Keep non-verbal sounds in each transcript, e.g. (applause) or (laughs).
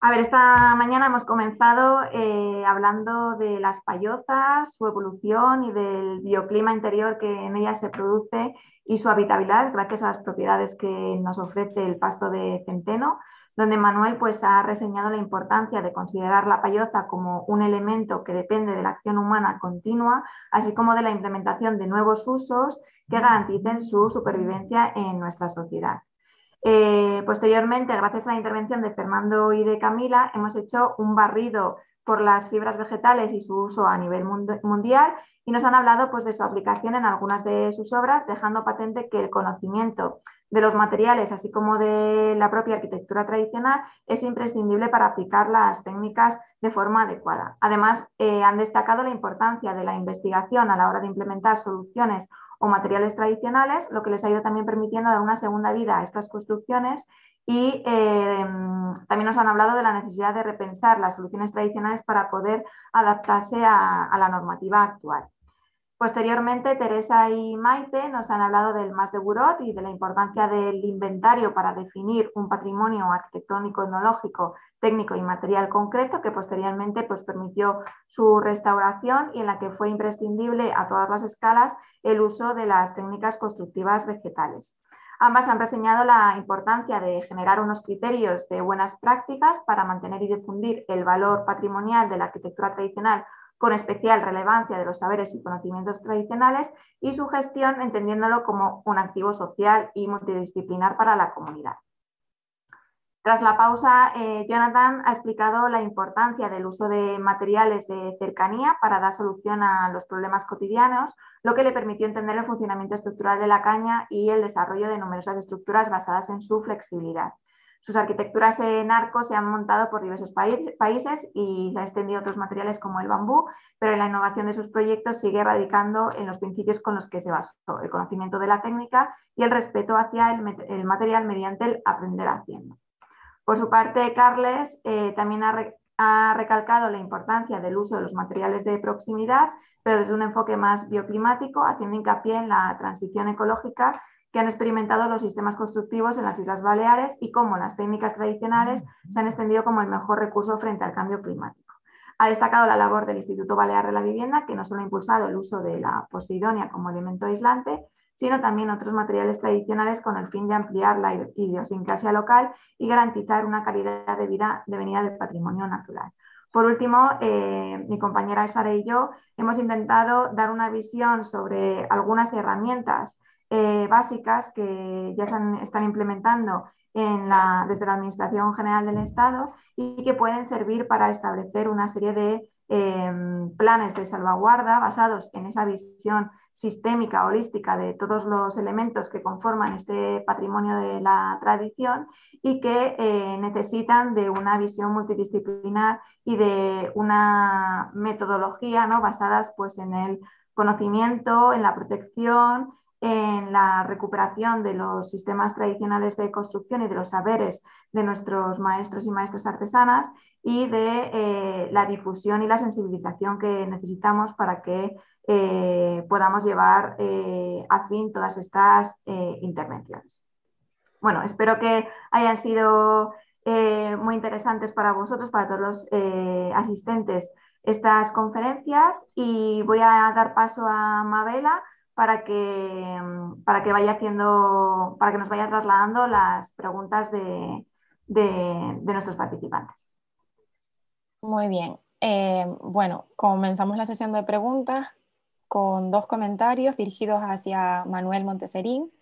A ver, esta mañana hemos comenzado eh, hablando de las payozas, su evolución y del bioclima interior que en ellas se produce y su habitabilidad gracias a las propiedades que nos ofrece el pasto de centeno, donde Manuel pues, ha reseñado la importancia de considerar la payoza como un elemento que depende de la acción humana continua, así como de la implementación de nuevos usos que garanticen su supervivencia en nuestra sociedad. Eh, posteriormente, gracias a la intervención de Fernando y de Camila, hemos hecho un barrido por las fibras vegetales y su uso a nivel mundial y nos han hablado pues, de su aplicación en algunas de sus obras, dejando patente que el conocimiento de los materiales, así como de la propia arquitectura tradicional, es imprescindible para aplicar las técnicas de forma adecuada. Además, eh, han destacado la importancia de la investigación a la hora de implementar soluciones o materiales tradicionales, lo que les ha ido también permitiendo dar una segunda vida a estas construcciones y eh, también nos han hablado de la necesidad de repensar las soluciones tradicionales para poder adaptarse a, la normativa actual. Posteriormente, Teresa y Maite nos han hablado del MAS de Burot y de la importancia del inventario para definir un patrimonio arquitectónico, etnológico, técnico y material concreto que posteriormente pues, permitió su restauración y en la que fue imprescindible a todas las escalas el uso de las técnicas constructivas vegetales. Ambas han reseñado la importancia de generar unos criterios de buenas prácticas para mantener y difundir el valor patrimonial de la arquitectura tradicional con especial relevancia de los saberes y conocimientos tradicionales y su gestión entendiéndolo como un activo social y multidisciplinar para la comunidad. Tras la pausa, eh, Jonathan ha explicado la importancia del uso de materiales de cercanía para dar solución a los problemas cotidianos, lo que le permitió entender el funcionamiento estructural de la caña y el desarrollo de numerosas estructuras basadas en su flexibilidad. Sus arquitecturas en arcos se han montado por diversos países y se ha extendido otros materiales como el bambú, pero la innovación de sus proyectos sigue radicando en los principios con los que se basó el conocimiento de la técnica y el respeto hacia el material mediante el aprender haciendo. Por su parte, Carles eh, también ha, recalcado la importancia del uso de los materiales de proximidad, pero desde un enfoque más bioclimático, haciendo hincapié en la transición ecológica que han experimentado los sistemas constructivos en las Islas Baleares y cómo las técnicas tradicionales se han extendido como el mejor recurso frente al cambio climático. Ha destacado la labor del Instituto Balear de la Vivienda, que no solo ha impulsado el uso de la posidonia como elemento aislante, sino también otros materiales tradicionales con el fin de ampliar la idiosincrasia local y garantizar una calidad de vida devenida del patrimonio natural. Por último, eh, mi compañera Sara y yo hemos intentado dar una visión sobre algunas herramientas eh, básicas que ya se están implementando desde la Administración General del Estado y que pueden servir para establecer una serie de eh, planes de salvaguarda basados en esa visión sistémica, holística de todos los elementos que conforman este patrimonio de la tradición y que eh, necesitan de una visión multidisciplinar y de una metodología ¿no? basadas pues, en el conocimiento, en la protección, en la recuperación de los sistemas tradicionales de construcción y de los saberes de nuestros maestros y maestras artesanas y de eh, la difusión y la sensibilización que necesitamos para que eh, podamos llevar eh, a fin todas estas intervenciones. Bueno, espero que hayan sido muy interesantes para vosotros, para todos los asistentes, estas conferencias y voy a dar paso a Mabela para que, para que vaya haciendo, para que nos vaya trasladando las preguntas de, de nuestros participantes. Muy bien. bueno, comenzamos la sesión de preguntas con dos comentarios dirigidos hacia Manuel Monteserín,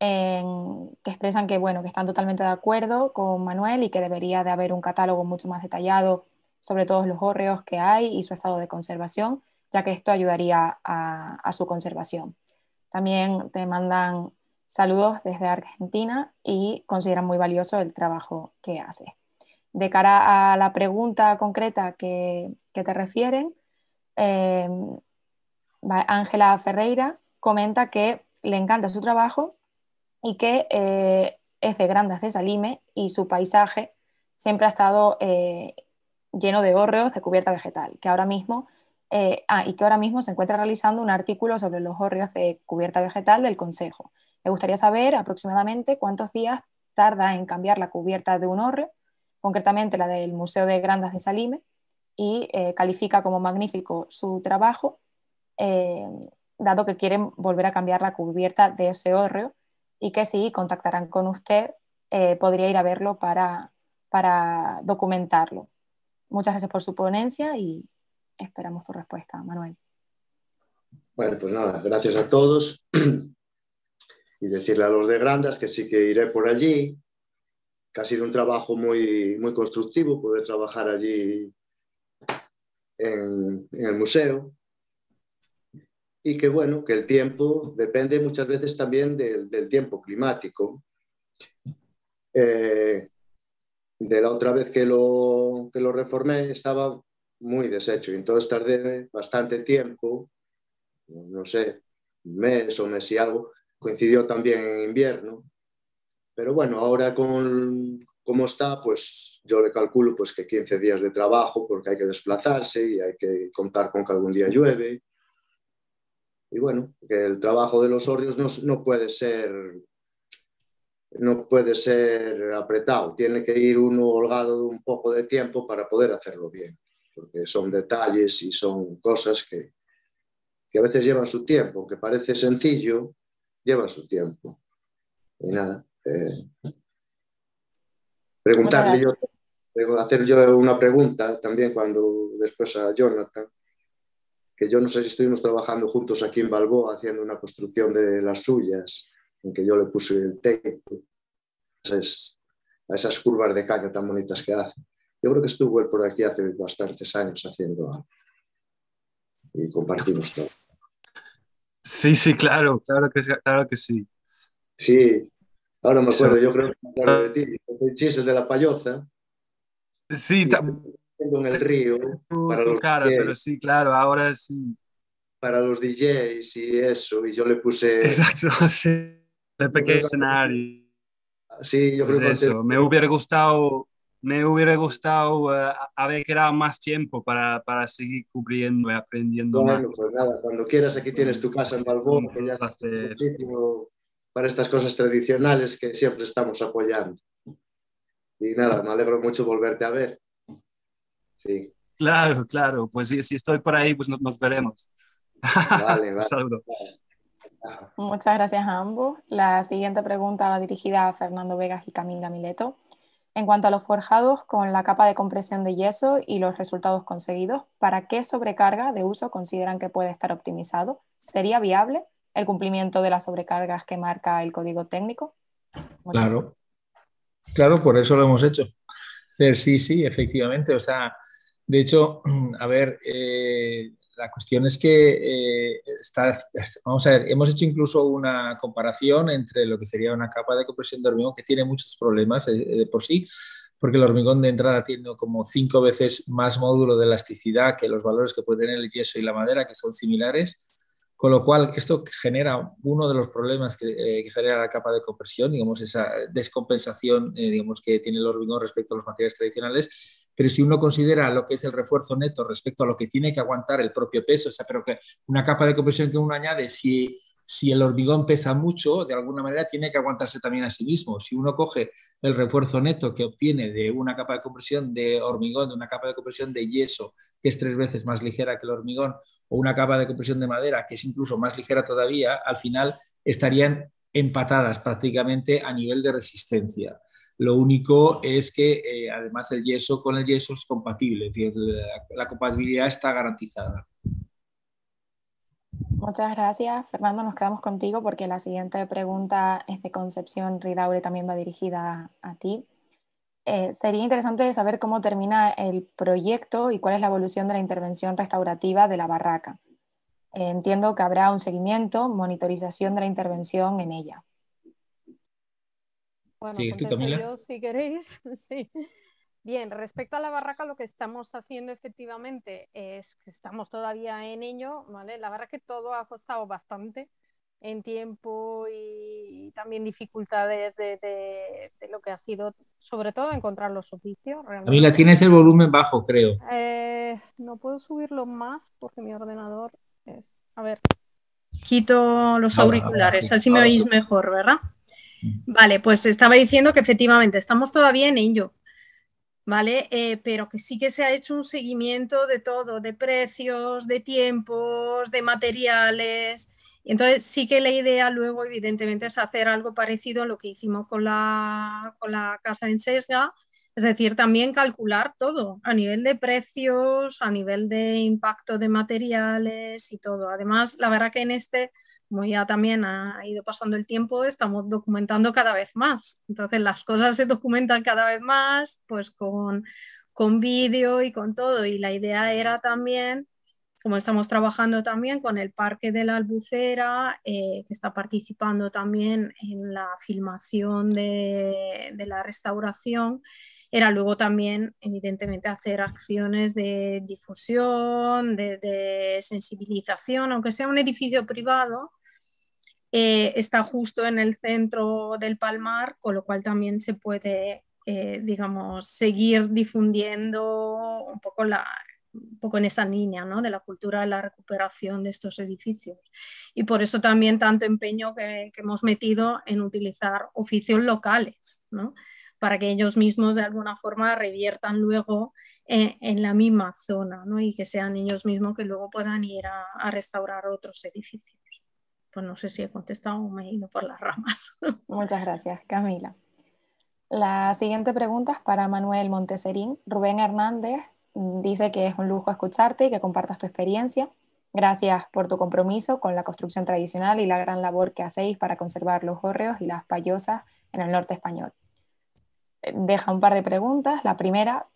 que expresan que, bueno, que están totalmente de acuerdo con Manuel y que debería de haber un catálogo mucho más detallado sobre todos los hórreos que hay y su estado de conservación, ya que esto ayudaría a, su conservación. También te mandan saludos desde Argentina y consideran muy valioso el trabajo que hace. De cara a la pregunta concreta que, te refieren, eh, Ángela Ferreira comenta que le encanta su trabajo y que eh, es de Grandes de y su paisaje siempre ha estado eh, lleno de hórreos de cubierta vegetal, que ahora mismo, eh, ah, y que ahora mismo se encuentra realizando un artículo sobre los hórreos de cubierta vegetal del Consejo. Me gustaría saber aproximadamente cuántos días tarda en cambiar la cubierta de un hórreo, concretamente la del Museo de Grandas de Salime, y eh, califica como magnífico su trabajo, eh, dado que quieren volver a cambiar la cubierta de ese hórreo y que si contactarán con usted, eh, podría ir a verlo para, para documentarlo. Muchas gracias por su ponencia y esperamos tu respuesta, Manuel. Bueno, pues nada, gracias a todos. (clears throat) Y decirle a los de Grandas que sí que iré por allí, que ha sido un trabajo muy, muy constructivo poder trabajar allí en, el museo. Y que bueno, que el tiempo depende muchas veces también del, tiempo climático. Eh, de la otra vez que lo, que lo reformé estaba muy deshecho y entonces tardé bastante tiempo, no sé, mes o mes y algo, coincidió también en invierno. Pero bueno, ahora con cómo está, pues yo le calculo pues que 15 días de trabajo porque hay que desplazarse y hay que contar con que algún día llueve. Y bueno, el trabajo de los hórreos no, no puede ser no puede ser apretado, tiene que ir uno holgado un poco de tiempo para poder hacerlo bien, porque son detalles y son cosas que, que a veces llevan su tiempo, que parece sencillo, lleva su tiempo. Y nada, eh, preguntarle yo, hacer yo una pregunta también cuando después a Jonathan, que yo no sé si estuvimos trabajando juntos aquí en Balboa haciendo una construcción de las suyas, en que yo le puse el techo, a esas curvas de caña tan bonitas que hace. Yo creo que estuvo él por aquí hace bastantes años haciendo algo. Y compartimos todo. Sí, sí, claro, claro que, claro que sí. Sí, ahora me acuerdo, yo creo que me acuerdo de ti, el chiste de la payoza. Sí, en el río. Para los cara, pero sí, claro, ahora sí. Para los DJs y eso, y yo le puse. Exacto, (laughs) sí, el pequeño escenario. Sí, yo pues creo que. Eso, me hubiera gustado me hubiera gustado uh, haber creado más tiempo para, para, seguir cubriendo y aprendiendo bueno, pues nada, cuando quieras aquí tienes tu casa en Balboa, que ya muchísimo para estas cosas tradicionales que siempre estamos apoyando. Y nada, me alegro mucho volverte a ver. Sí. Claro, claro, pues si, si estoy por ahí, pues nos, nos veremos. Vale, (laughs) vale. saludo. Muchas gracias a ambos. La siguiente pregunta va dirigida a Fernando Vegas y Camila Mileto. En cuanto a los forjados, con la capa de compresión de yeso y los resultados conseguidos, ¿para qué sobrecarga de uso consideran que puede estar optimizado? ¿Sería viable el cumplimiento de las sobrecargas que marca el código técnico? claro, claro, por eso lo hemos hecho. Sí, sí, efectivamente. O sea, de hecho, (clears throat) a ver, eh, la cuestión es que eh, está, vamos a ver, hemos hecho incluso una comparación entre lo que sería una capa de compresión de hormigón que tiene muchos problemas de, por sí, porque el hormigón de entrada tiene como cinco veces más módulo de elasticidad que los valores que puede tener el yeso y la madera, que son similares. Con lo cual, esto genera uno de los problemas que, eh, genera la capa de compresión, digamos, esa descompensación eh, digamos, que tiene el hormigón respecto a los materiales tradicionales, pero si uno considera lo que es el refuerzo neto respecto a lo que tiene que aguantar el propio peso, o sea, pero que una capa de compresión que uno añade, si, si el hormigón pesa mucho, de alguna manera tiene que aguantarse también a sí mismo. Si uno coge el refuerzo neto que obtiene de una capa de compresión de hormigón, de una capa de compresión de yeso, que es tres veces más ligera que el hormigón, o una capa de compresión de madera, que es incluso más ligera todavía, al final estarían empatadas prácticamente a nivel de resistencia. Lo único es que eh, además el yeso con el yeso es compatible, la, compatibilidad está garantizada. Muchas gracias, Fernando. Nos quedamos contigo porque la siguiente pregunta es de Concepción Ridaure, también va dirigida a ti. Eh, sería interesante saber cómo termina el proyecto y cuál es la evolución de la intervención restaurativa de la barraca. entiendo que habrá un seguimiento, monitorización de la intervención en ella. Bueno, yo si queréis. (laughs) sí. Bien, respecto a la barraca, lo que estamos haciendo efectivamente es que estamos todavía en ello, ¿vale? La barraca todo ha costado bastante en tiempo y también dificultades de, lo que ha sido, sobre todo encontrar los oficios. A mí la tienes el volumen bajo, creo. Eh, no puedo subirlo más porque mi ordenador es... A ver, quito los auriculares, así me oís mejor, ¿verdad? Vale, pues estaba diciendo que efectivamente estamos todavía en ello. ¿Vale? Eh, pero que sí que se ha hecho un seguimiento de todo, de precios, de tiempos, de materiales. Y entonces sí que la idea luego, evidentemente, es hacer algo parecido a lo que hicimos con la, con la casa en Sesga, es decir, también calcular todo a nivel de precios, a nivel de impacto de materiales y todo. Además, la verdad que en este como ya también ha ido pasando el tiempo, estamos documentando cada vez más. Entonces las cosas se documentan cada vez más, pues con, con vídeo y con todo. Y la idea era también, como estamos trabajando también con el Parque de la Albufera, eh, que está participando también en la filmación de, de la restauración, era luego también, evidentemente, hacer acciones de difusión, de, sensibilización, aunque sea un edificio privado, eh, está justo en el centro del Palmar, con lo cual también se puede, eh, digamos, seguir difundiendo un poco, la, un poco en esa línea ¿no? de la cultura de la recuperación de estos edificios. Y por eso también tanto empeño que, que hemos metido en utilizar oficios locales. ¿no? Para que ellos mismos de alguna forma reviertan luego en, la misma zona ¿no? y que sean ellos mismos que luego puedan ir a, restaurar otros edificios. Pues no sé si he contestado o me he ido por las ramas. (laughs) Muchas gracias, Camila. La siguiente pregunta es para Manuel Monteserín. Rubén Hernández dice que es un lujo escucharte y que compartas tu experiencia. Gracias por tu compromiso con la construcción tradicional y la gran labor que hacéis para conservar los hórreos y las payosas en el norte español deja un par de preguntas. La primera,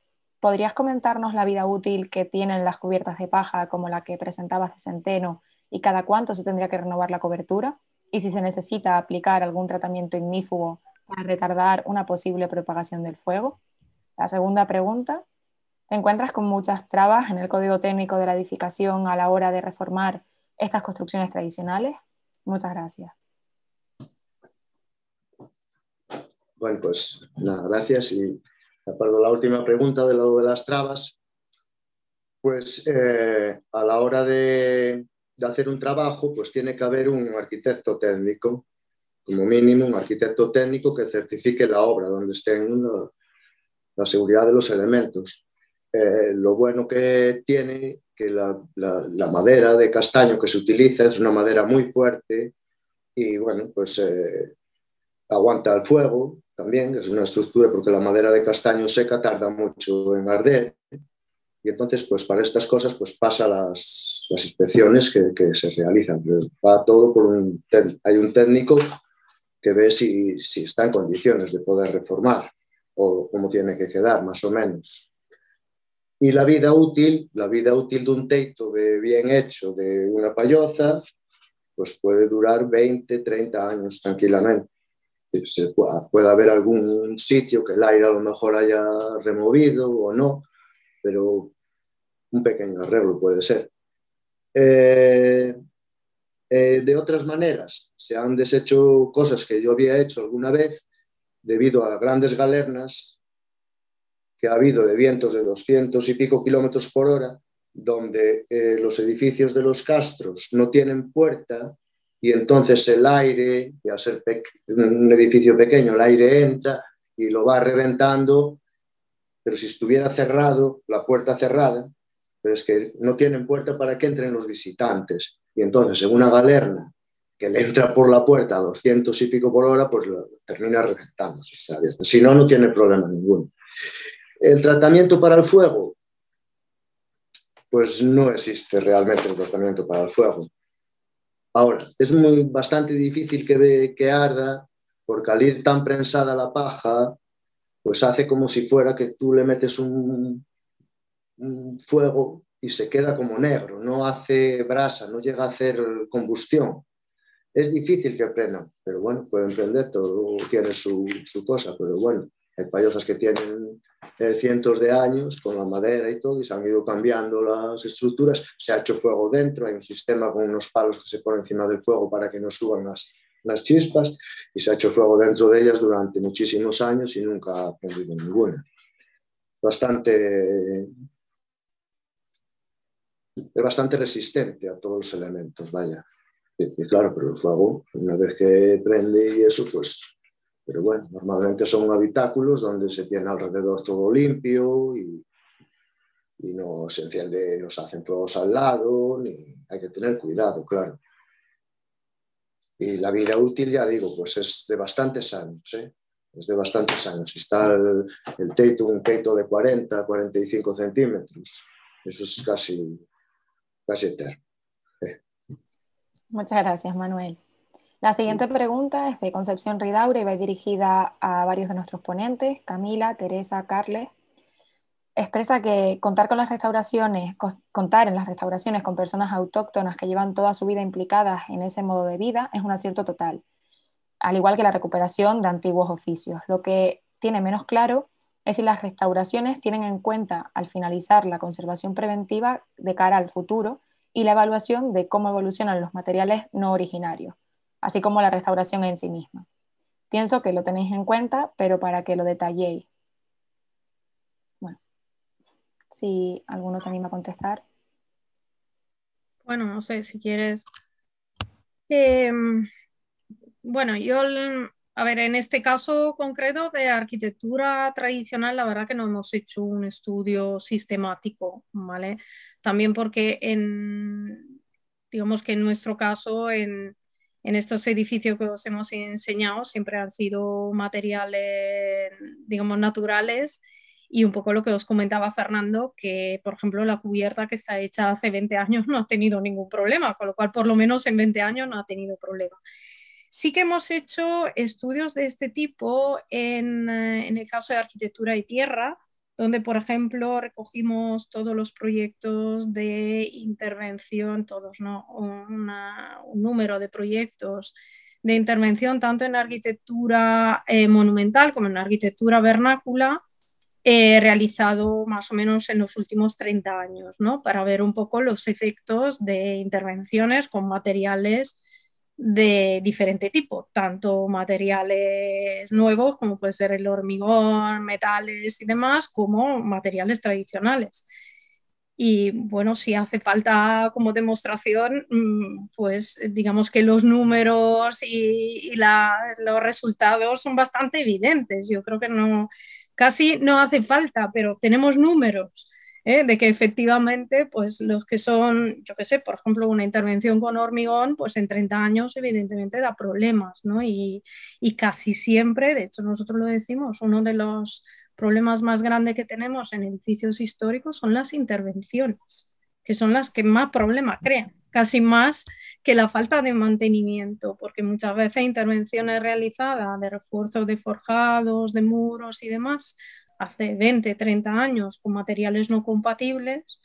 ¿podrías comentarnos la vida útil que tienen las cubiertas de paja como la que presentabas de centeno y cada cuánto se tendría que renovar la cobertura? Y si se necesita aplicar algún tratamiento ignífugo para retardar una posible propagación del fuego. La segunda pregunta, ¿te encuentras con muchas trabas en el código técnico de la edificación a la hora de reformar estas construcciones tradicionales? Muchas gracias. Bueno, pues nada, gracias. Y para la última pregunta de lo de las trabas, pues eh, a la hora de, hacer un trabajo, pues tiene que haber un arquitecto técnico, como mínimo un arquitecto técnico que certifique la obra donde estén la, seguridad de los elementos. Eh, lo bueno que tiene que la, madera de castaño que se utiliza es una madera muy fuerte y bueno, pues eh, aguanta el fuego, también, es una estructura porque la madera de castaño seca tarda mucho en arder. Y entonces, pues para estas cosas, pues pasa las, las inspecciones que, que, se realizan. Va todo por un... Hay un técnico que ve si, si está en condiciones de poder reformar o cómo tiene que quedar, más o menos. Y la vida útil, la vida útil de un teito de bien hecho de una payoza, pues puede durar 20, 30 años tranquilamente se pueda, haber algún sitio que el aire a lo mejor haya removido o no, pero un pequeño arreglo puede ser. Eh, eh, de otras maneras, se han deshecho cosas que yo había hecho alguna vez debido a grandes galernas que ha habido de vientos de 200 y pico kilómetros por hora, donde eh, los edificios de los castros no tienen puerta y entonces el aire, y al ser un edificio pequeño, el aire entra y lo va reventando, pero si estuviera cerrado, la puerta cerrada, pero es que no tienen puerta para que entren los visitantes. Y entonces en una galerna que le entra por la puerta a 200 y pico por hora, pues lo termina reventando. Si no, no tiene problema ninguno. El tratamiento para el fuego, pues no existe realmente el tratamiento para el fuego. Ahora, es muy, bastante difícil que, que arda, porque al tan prensada la paja, pues hace como si fuera que tú le metes un, fuego y se queda como negro, no hace brasa, no llega a hacer combustión. Es difícil que prendan, pero bueno, pueden prender, todo tiene su, su cosa, pero bueno, hay payosas que tienen eh, cientos de años con la madera y todo y se han ido cambiando las estructuras. Se ha hecho fuego dentro, hay un sistema con unos palos que se ponen encima del fuego para que no suban las, las chispas y se ha hecho fuego dentro de ellas durante muchísimos años y nunca ha prendido ninguna. Bastante, es bastante resistente a todos los elementos, vaya. Y, claro, pero el fuego, una vez que prende y eso, pues Pero bueno, normalmente son habitáculos donde se tiene alrededor todo limpio y, y no se enciende, no se hacen fuegos al lado, ni hay que tener cuidado, claro. Y la vida útil, ya digo, pues es de bastantes años, ¿eh? es de bastantes años. Si está el, el teito, un teito de 40, 45 centímetros, eso es casi, casi eterno. Muchas gracias, Manuel. La siguiente pregunta es de Concepción Ridaura y va dirigida a varios de nuestros ponentes, Camila, Teresa, Carles. Expresa que contar con las restauraciones, contar en las restauraciones con personas autóctonas que llevan toda su vida implicadas en ese modo de vida es un acierto total, al igual que la recuperación de antiguos oficios. Lo que tiene menos claro es si las restauraciones tienen en cuenta al finalizar la conservación preventiva de cara al futuro y la evaluación de cómo evolucionan los materiales no originarios, así como la restauración en sí misma. Pienso que lo tenéis en cuenta, pero para que lo detalléis. Bueno, si alguno se anima a contestar. Bueno, no sé si quieres. Em, bueno, yo, a ver, en este caso concreto de arquitectura tradicional, la verdad que no hemos hecho un estudio sistemático, ¿vale? También porque en, digamos que en nuestro caso, en, en estos edificios que os hemos enseñado, siempre han sido materiales, digamos, naturales y un poco lo que os comentaba Fernando, que por ejemplo la cubierta que está hecha hace 20 años no ha tenido ningún problema, con lo cual por lo menos en 20 años no ha tenido problema. Sí que hemos hecho estudios de este tipo en, en el caso de arquitectura y tierra, donde, por ejemplo, recogimos todos los proyectos de intervención, todos, ¿no? un número de proyectos de intervención tanto en arquitectura eh, monumental como en arquitectura vernácula, eh, realizado más o menos en los últimos 30 años, ¿no? para ver un poco los efectos de intervenciones con materiales de diferente tipo, tanto materiales nuevos como puede ser el hormigón, metales y demás, como materiales tradicionales. Y bueno, si hace falta como demostración, mm, pues digamos que los números y, los resultados son bastante evidentes. Yo creo que no, casi no hace falta, pero tenemos números ¿eh? de que efectivamente, pues los que son, yo qué sé, por ejemplo, una intervención con hormigón, pues en 30 años evidentemente da problemas, ¿no? Y, y casi siempre, de hecho nosotros lo decimos, uno de los problemas más grandes que tenemos en edificios históricos son las intervenciones, que son las que más problemas crean, casi más que la falta de mantenimiento, porque muchas veces intervenciones realizadas de refuerzos de forjados, de muros y demás, hace 20, 30 años con materiales no compatibles,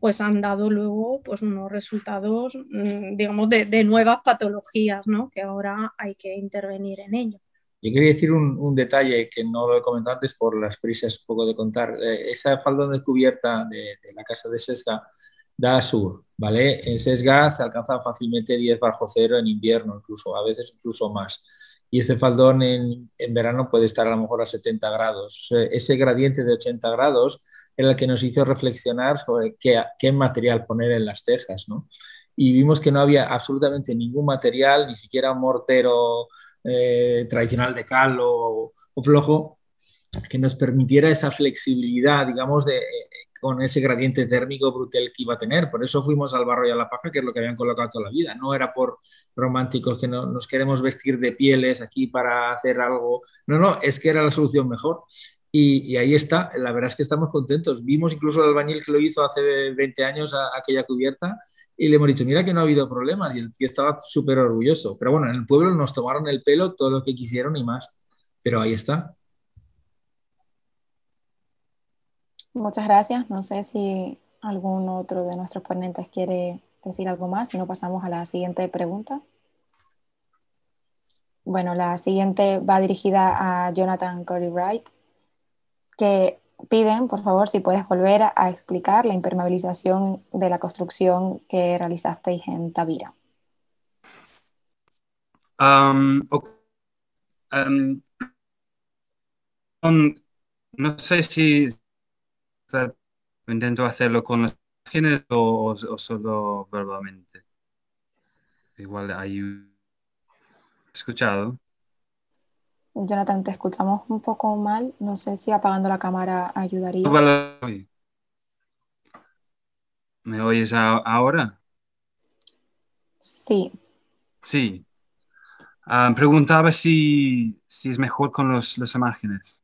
pues han dado luego pues, unos resultados, mm, digamos, de, nuevas patologías, ¿no? que ahora hay que intervenir en ello. Yo quería decir un, detalle que no lo he comentado antes por las prisas un poco de contar. Eh, esa faldón de cubierta de, la casa de Sesga da sur, ¿vale? En Sesga se alcanza fácilmente 10 bajo cero en invierno, incluso, a veces incluso más y ese faldón en, en, verano puede estar a lo mejor a 70 grados. ese gradiente de 80 grados era el que nos hizo reflexionar sobre qué, qué material poner en las tejas, ¿no? Y vimos que no había absolutamente ningún material, ni siquiera un mortero eh, tradicional de cal o, o, flojo, que nos permitiera esa flexibilidad, digamos, de, con ese gradiente térmico brutal que iba a tener. Por eso fuimos al barro y a la paja, que es lo que habían colocado toda la vida. No era por románticos que no, nos queremos vestir de pieles aquí para hacer algo. No, no, es que era la solución mejor. Y, ahí está, la verdad es que estamos contentos. Vimos incluso el albañil que lo hizo hace 20 años a, aquella cubierta y le hemos dicho, mira que no ha habido problemas y el estaba súper orgulloso. Pero bueno, en el pueblo nos tomaron el pelo todo lo que quisieron y más. Pero ahí está. Muchas gracias. No sé si algún otro de nuestros ponentes quiere decir algo más, si no pasamos a la siguiente pregunta. Bueno, la siguiente va dirigida a Jonathan Corey Wright, que piden, por favor, si puedes volver a explicar la impermeabilización de la construcción que realizasteis en Tavira. Um, um, no sé si intento hacerlo con las imágenes o, solo verbalmente. Igual hay escuchado. Jonathan, te escuchamos un poco mal. No sé si apagando la cámara ayudaría. ¿Me oyes ahora? Sí. Sí. Ah, preguntaba si, es mejor con los, las imágenes.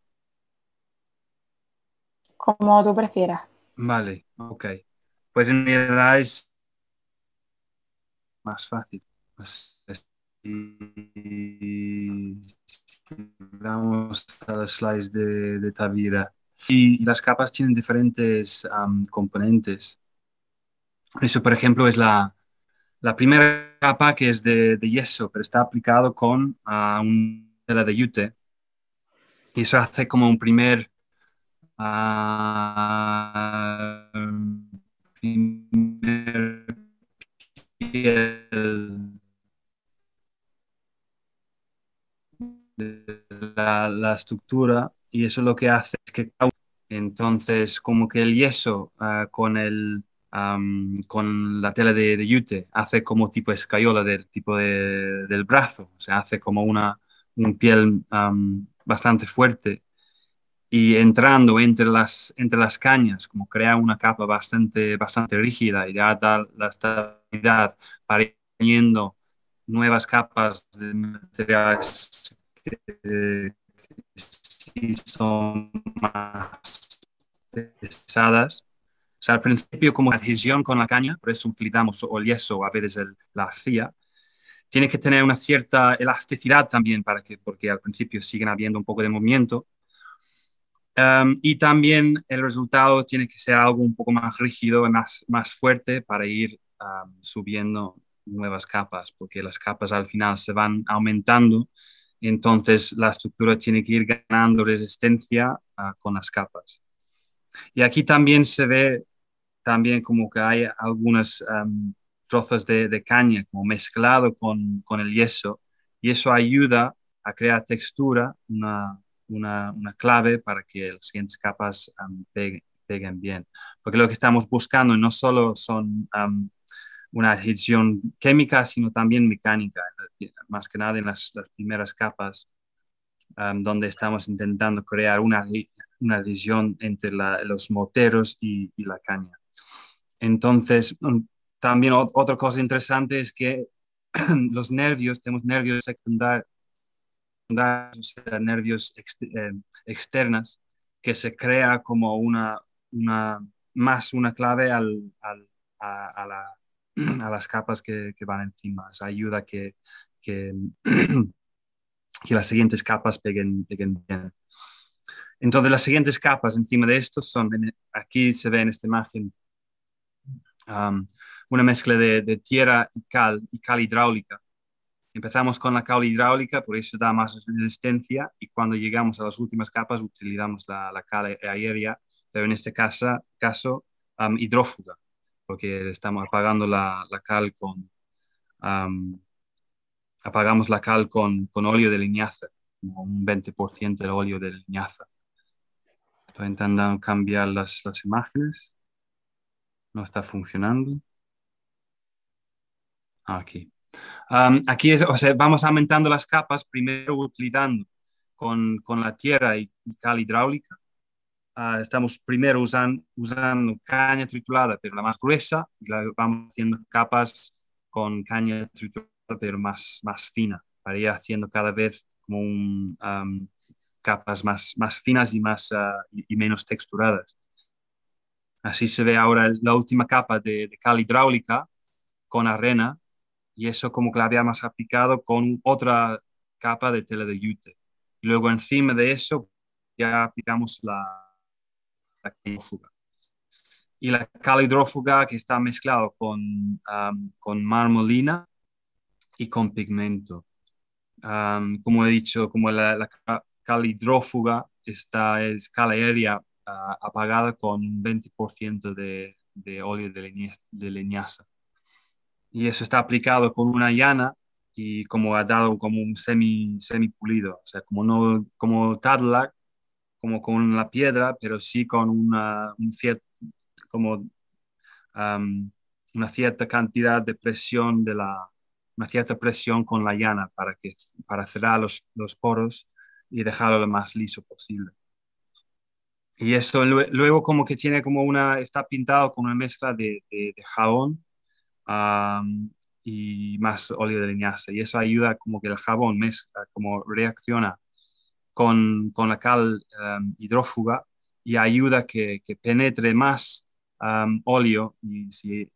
Como tú prefieras. Vale, ok. Pues en realidad es más fácil. Pues, vamos a los slides de, de Tavira. Y, las capas tienen diferentes componentes. Eso, por ejemplo, es la, la primera capa que es de, yeso, pero está aplicado con uh, un tela de yute. Y eso hace como un primer, uh, primer la, la, estructura y eso lo que hace es que entonces como que el yeso uh, con el con la tela de, yute, hace como tipo escayola del tipo de, del brazo, o sea, hace como una un piel bastante fuerte y entrando entre las, entre las cañas, como crea una capa bastante, bastante rígida y ya da la estabilidad para ir teniendo nuevas capas de materiales que, que son más pesadas o sea, al principio como adhesión con la caña, por eso utilizamos o el yeso a veces la arcilla, tiene que tener una cierta elasticidad también para que, porque al principio siguen habiendo un poco de movimiento. Um, y también el resultado tiene que ser algo un poco más rígido y más, más fuerte para ir um, subiendo nuevas capas, porque las capas al final se van aumentando, entonces la estructura tiene que ir ganando resistencia uh, con las capas. Y aquí también se ve también como que hay algunos trozos de, caña como mezclado con, con, el yeso y eso ayuda a crear textura, una, una, una clave para que las siguientes capas peguen, peguen, bien. Porque lo que estamos buscando no solo son una adhesión química, sino también mecánica, más que nada en las, las primeras capas, donde estamos intentando crear una, una adhesión entre los moteros y, y la caña. Entonces, mm, también otra cosa interesante es que (clears throat) los nervios, tenemos nervios secundarios, nervios eh, externos, que se crea como una, una más una clave al, al, a, la, (clears throat) a, las capas que, que, van encima. Eso ayuda a que, que, (clears throat) que, las siguientes capas peguen, peguen bien. Entonces, las siguientes capas encima de esto son, aquí se ve en esta imagen, una mezcla de, tierra y cal, y cal hidráulica. Empezamos con la cal hidráulica, por eso da más resistencia y cuando llegamos a las últimas capas utilizamos la, cal aérea, pero en este caso, caso hidrófuga, porque estamos apagando la, cal con... apagamos la cal con, con óleo de liñaza, como un 20% del óleo de liñaza. Estoy intentando cambiar las, las imágenes no está funcionando. Aquí. Aquí es, o sea, vamos aumentando las capas, primero utilizando con, con la tierra y, cal hidráulica. Ah, estamos primero usando, usando caña triturada, pero la más gruesa, y la vamos haciendo capas con caña triturada, pero más, más fina, para ir haciendo cada vez como un, capas más, más finas y, más, ah, y menos texturadas. Así se ve ahora la última capa de, cal hidráulica con arena y eso como que la habíamos aplicado con otra capa de tela de yute. luego encima de eso ya aplicamos la, la Y la cal hidrófuga que está mezclado con, con marmolina y con pigmento. como he dicho, como la, la cal hidrófuga está, es cal aérea apagada con un 20% de, de, óleo de, leñaza. Y eso está aplicado con una llana y como ha dado como un semi, semi pulido, o sea, como no como Tadlac, como con la piedra, pero sí con una, un como una cierta cantidad de presión de la, una cierta presión con la llana para, que, para cerrar los, los poros y dejarlo lo más liso posible. Y eso luego como que tiene como una, está pintado con una mezcla de, jabón y más óleo de linaza. Y eso ayuda como que el jabón mezcla, como reacciona con, con la cal hidrófuga y ayuda que, que penetre más óleo y si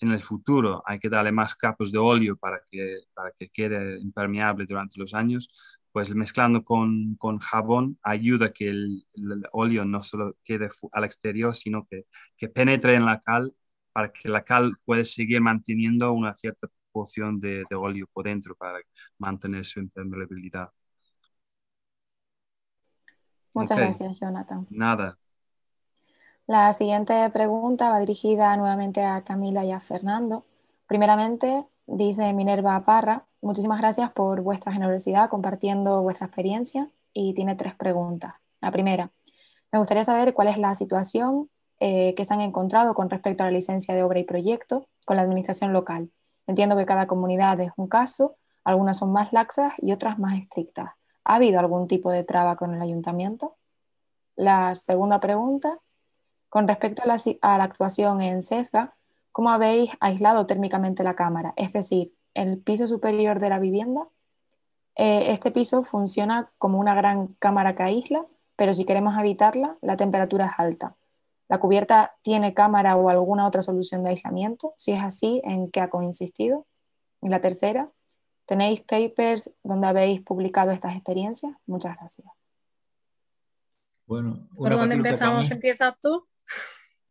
en el futuro hay que darle más capas de óleo para que, para que quede impermeable durante los años, pues mezclando con, con jabón ayuda que el, óleo no solo quede al exterior, sino que, que, penetre en la cal para que la cal pueda seguir manteniendo una cierta porción de, de óleo por dentro para mantener su impermeabilidad. Muchas gracias, Jonathan. Nada. La siguiente pregunta va dirigida nuevamente a Camila y a Fernando. Primeramente, dice Minerva Parra, muchísimas gracias por vuestra generosidad compartiendo vuestra experiencia y tiene tres preguntas. La primera, me gustaría saber cuál es la situación eh, que se han encontrado con respecto a la licencia de obra y proyecto con la administración local. Entiendo que cada comunidad es un caso, algunas son más laxas y otras más estrictas. ¿Ha habido algún tipo de traba con el ayuntamiento? La segunda pregunta, con respecto a la, actuación en SESGA, ¿cómo habéis aislado térmicamente la cámara? Es decir, el piso superior de la vivienda, eh, este piso funciona como una gran cámara que aísla, pero si queremos evitarla, la temperatura es alta. ¿La cubierta tiene cámara o alguna otra solución de aislamiento? Si es así, ¿en qué ha consistido? Y la tercera, ¿tenéis papers donde habéis publicado estas experiencias? Muchas gracias. Bueno, ¿por dónde empezamos? ¿Empiezas tú?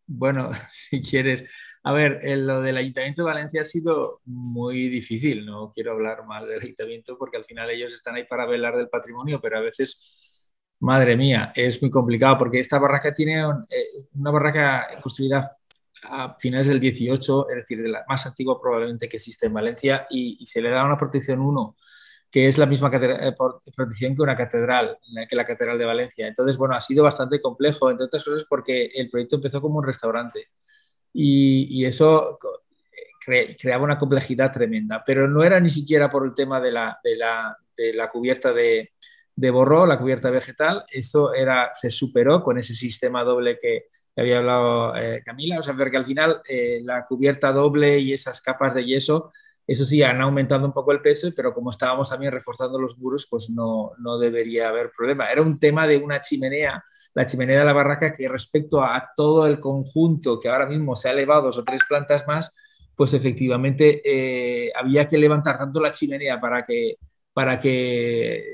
Bueno, (laughs) si quieres. A ver, lo del Ayuntamiento de Valencia ha sido muy difícil. No quiero hablar mal del Ayuntamiento porque al final ellos están ahí para velar del patrimonio, pero a veces, madre mía, es muy complicado porque esta barraca tiene eh, una barraca construida a finales del 18, es decir, de la más antigua probablemente que existe en Valencia, y, se le da una protección 1 que es la misma eh, protección que una catedral, que la Catedral de Valencia. Entonces, bueno, ha sido bastante complejo, entre otras cosas porque el proyecto empezó como un restaurante y, eso creaba una complejidad tremenda, pero no era ni siquiera por el tema de la cubierta de, de, borro, la cubierta vegetal, esto era, se superó con ese sistema doble que, había hablado eh, Camila, o sea, al final eh, la cubierta doble y esas capas de yeso eso sí, han aumentado un poco el peso, pero como estábamos también reforzando los muros, pues no, no debería haber problema. Era un tema de una chimenea, la chimenea de la barraca, que respecto a todo el conjunto que ahora mismo se ha elevado dos o tres plantas más, pues efectivamente eh, había que levantar tanto la chimenea para que, para que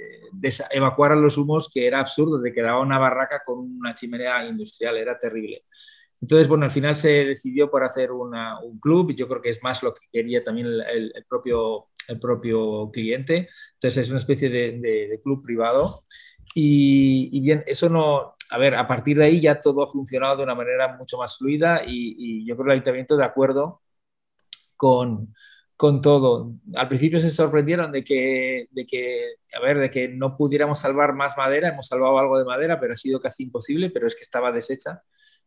evacuaran los humos, que era absurdo, de quedaba una barraca con una chimenea industrial, era terrible. Entonces, bueno, al final se decidió por hacer un club y yo creo que es más lo que quería también el, propio, el propio cliente. Entonces, es una especie de, club privado. Y, bien, eso no, a ver, a partir de ahí ya todo ha funcionado de una manera mucho más fluida y, yo creo que el ayuntamiento de acuerdo con, con, todo. Al principio se sorprendieron de que, de que, a ver, de que no pudiéramos salvar más madera, hemos salvado algo de madera, pero ha sido casi imposible, pero es que estaba deshecha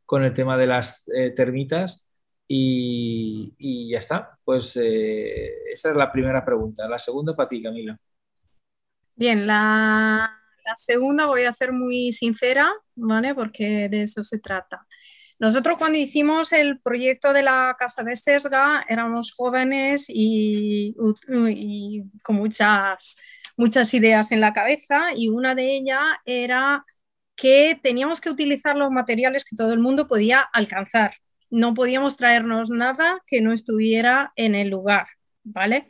con el tema de las eh, termitas y, ya está. Pues eh, esa es la primera pregunta. La segunda para ti, Camila. Bien, la, segunda voy a ser muy sincera, ¿vale? Porque de eso se trata. Nosotros cuando hicimos el proyecto de la Casa de Sesga éramos jóvenes y, y, con muchas, muchas ideas en la cabeza y una de ellas era que teníamos que utilizar los materiales que todo el mundo podía alcanzar. No podíamos traernos nada que no estuviera en el lugar, ¿vale?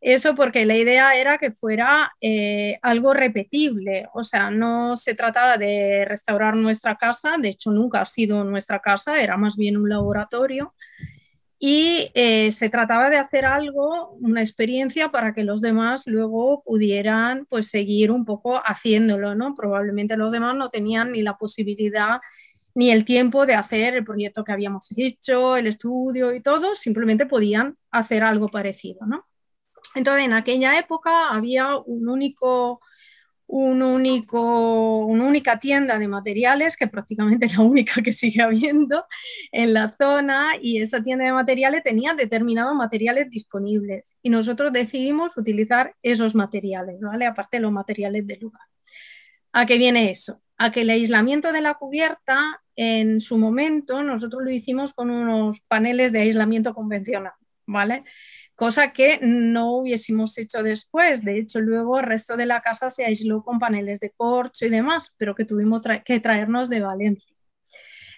Eso porque la idea era que fuera eh, algo repetible, o sea, no se trataba de restaurar nuestra casa, de hecho nunca ha sido nuestra casa, era más bien un laboratorio, y eh, se trataba de hacer algo, una experiencia para que los demás luego pudieran pues seguir un poco haciéndolo, ¿no? Probablemente los demás no tenían ni la posibilidad ni el tiempo de hacer el proyecto que habíamos hecho, el estudio y todo, simplemente podían hacer algo parecido, ¿no? Entonces, en aquella época había un único un único, una única tienda de materiales, que prácticamente (laughs) es la única que sigue habiendo en la zona, y esa tienda de materiales tenía determinados materiales disponibles. Y nosotros decidimos utilizar esos materiales, ¿vale? Aparte de los materiales del lugar. ¿A qué viene eso? A que el aislamiento de la cubierta en su momento nosotros lo hicimos con unos paneles de aislamiento convencional, ¿vale? Cosa que no hubiésemos hecho después. De hecho, luego el resto de la casa se aisló con paneles de corcho y demás, pero que tuvimos que traernos de Valencia.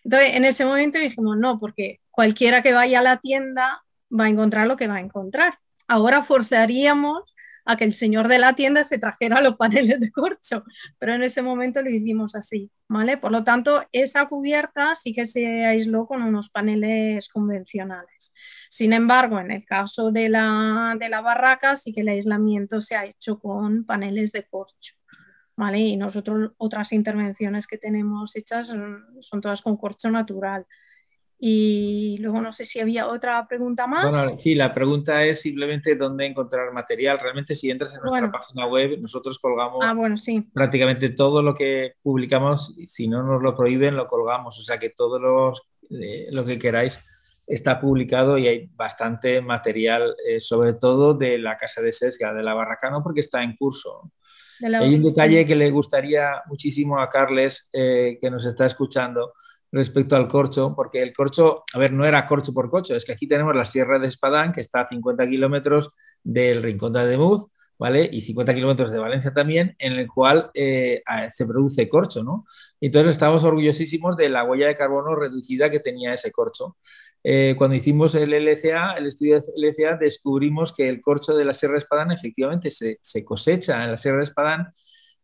Entonces, en ese momento dijimos, no, porque cualquiera que vaya a la tienda va a encontrar lo que va a encontrar. Ahora forzaríamos a que el señor de la tienda se trajera los paneles de corcho, pero en ese momento lo hicimos así, ¿vale? Por lo tanto, esa cubierta sí que se aisló con unos paneles convencionales. Sin embargo, en el caso de la, de la barraca sí que el aislamiento se ha hecho con paneles de corcho. ¿Vale? Y nosotros otras intervenciones que tenemos hechas son todas con corcho natural. Y luego no sé si había otra pregunta más. Bueno, sí, la pregunta es simplemente dónde encontrar material. Realmente si entras en nuestra página web, nosotros colgamos ah, bueno, sí. prácticamente todo lo que publicamos. Si no nos lo prohíben, lo colgamos. O sea que todo los, eh, lo que queráis está publicado y hay bastante material, eh, sobre todo de la Casa de Sesga, de la Barracano, porque está en curso. hay un detalle que le gustaría muchísimo a Carles, eh, que nos está escuchando respecto al corcho, porque el corcho, a ver, no era corcho por corcho, es que aquí tenemos la Sierra de Espadán, que está a 50 kilómetros del Rincón de Ademuz, ¿vale? Y 50 kilómetros de Valencia también, en el cual eh, se produce corcho, ¿no? Entonces estamos orgullosísimos de la huella de carbono reducida que tenía ese corcho. Eh, cuando hicimos el LCA, el estudio de LCA, descubrimos que el corcho de la Sierra de Espadán efectivamente se, se cosecha en la Sierra de Espadán,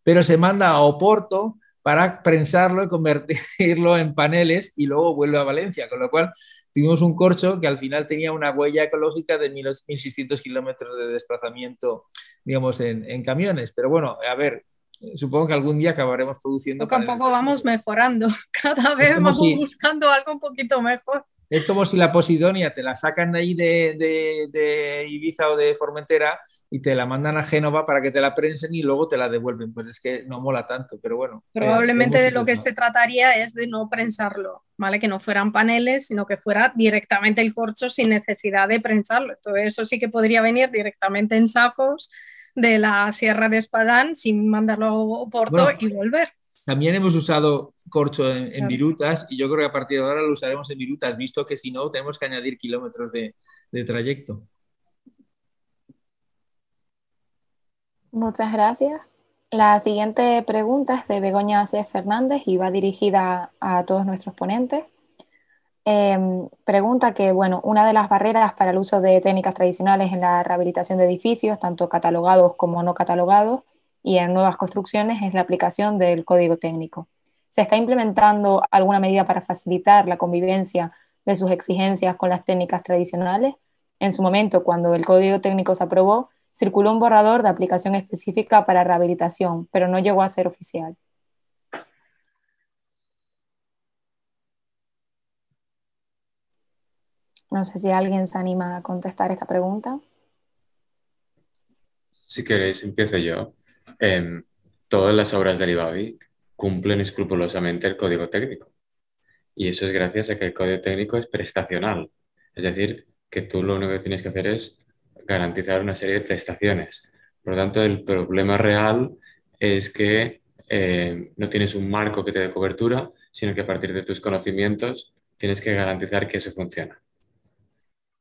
pero se manda a Oporto, para prensarlo y convertirlo en paneles y luego vuelve a Valencia, con lo cual tuvimos un corcho que al final tenía una huella ecológica de 1.600 kilómetros de desplazamiento, digamos, en, camiones. Pero bueno, a ver, supongo que algún día acabaremos produciendo. Poco a poco vamos mejorando, (laughs) cada vez vamos buscando algo un poquito mejor. Es como si la Posidonia te la sacan ahí de, de Ibiza o de Formentera y te la mandan a Génova para que te la prensen y luego te la devuelven. Pues es que no mola tanto, pero bueno. Probablemente de lo que se trataría es de no prensarlo, ¿vale? Que no fueran paneles, sino que fuera directamente el corcho sin necesidad de prensarlo. Todo eso sí que podría venir directamente en sacos de la Sierra de Espadán sin mandarlo a Porto y volver. También hemos usado corcho en, virutas y yo creo que a partir de ahora lo usaremos en virutas, visto que si no tenemos que añadir kilómetros de, de trayecto. Muchas gracias. La siguiente pregunta es de Begoña C. Fernández y va dirigida a todos nuestros ponentes. Em, pregunta que, bueno, una de las barreras para el uso de técnicas tradicionales en la rehabilitación de edificios, tanto catalogados como no catalogados, y en nuevas construcciones es la aplicación del código técnico. ¿Se está implementando alguna medida para facilitar la convivencia de sus exigencias con las técnicas tradicionales? En su momento, cuando el código técnico se aprobó, circuló un borrador de aplicación específica para rehabilitación, pero no llegó a ser oficial. No sé si alguien se anima a contestar esta pregunta. Si queréis, empiezo yo. Em, todas las obras del IBABI cumplen escrupulosamente el código técnico. Y eso es gracias a que el código técnico es prestacional. Es decir, que tú lo único que tienes que hacer es garantizar una serie de prestaciones. Por lo tanto, el problema real es que eh, no tienes un marco que te dé cobertura, sino que a partir de tus conocimientos tienes que garantizar que eso funciona.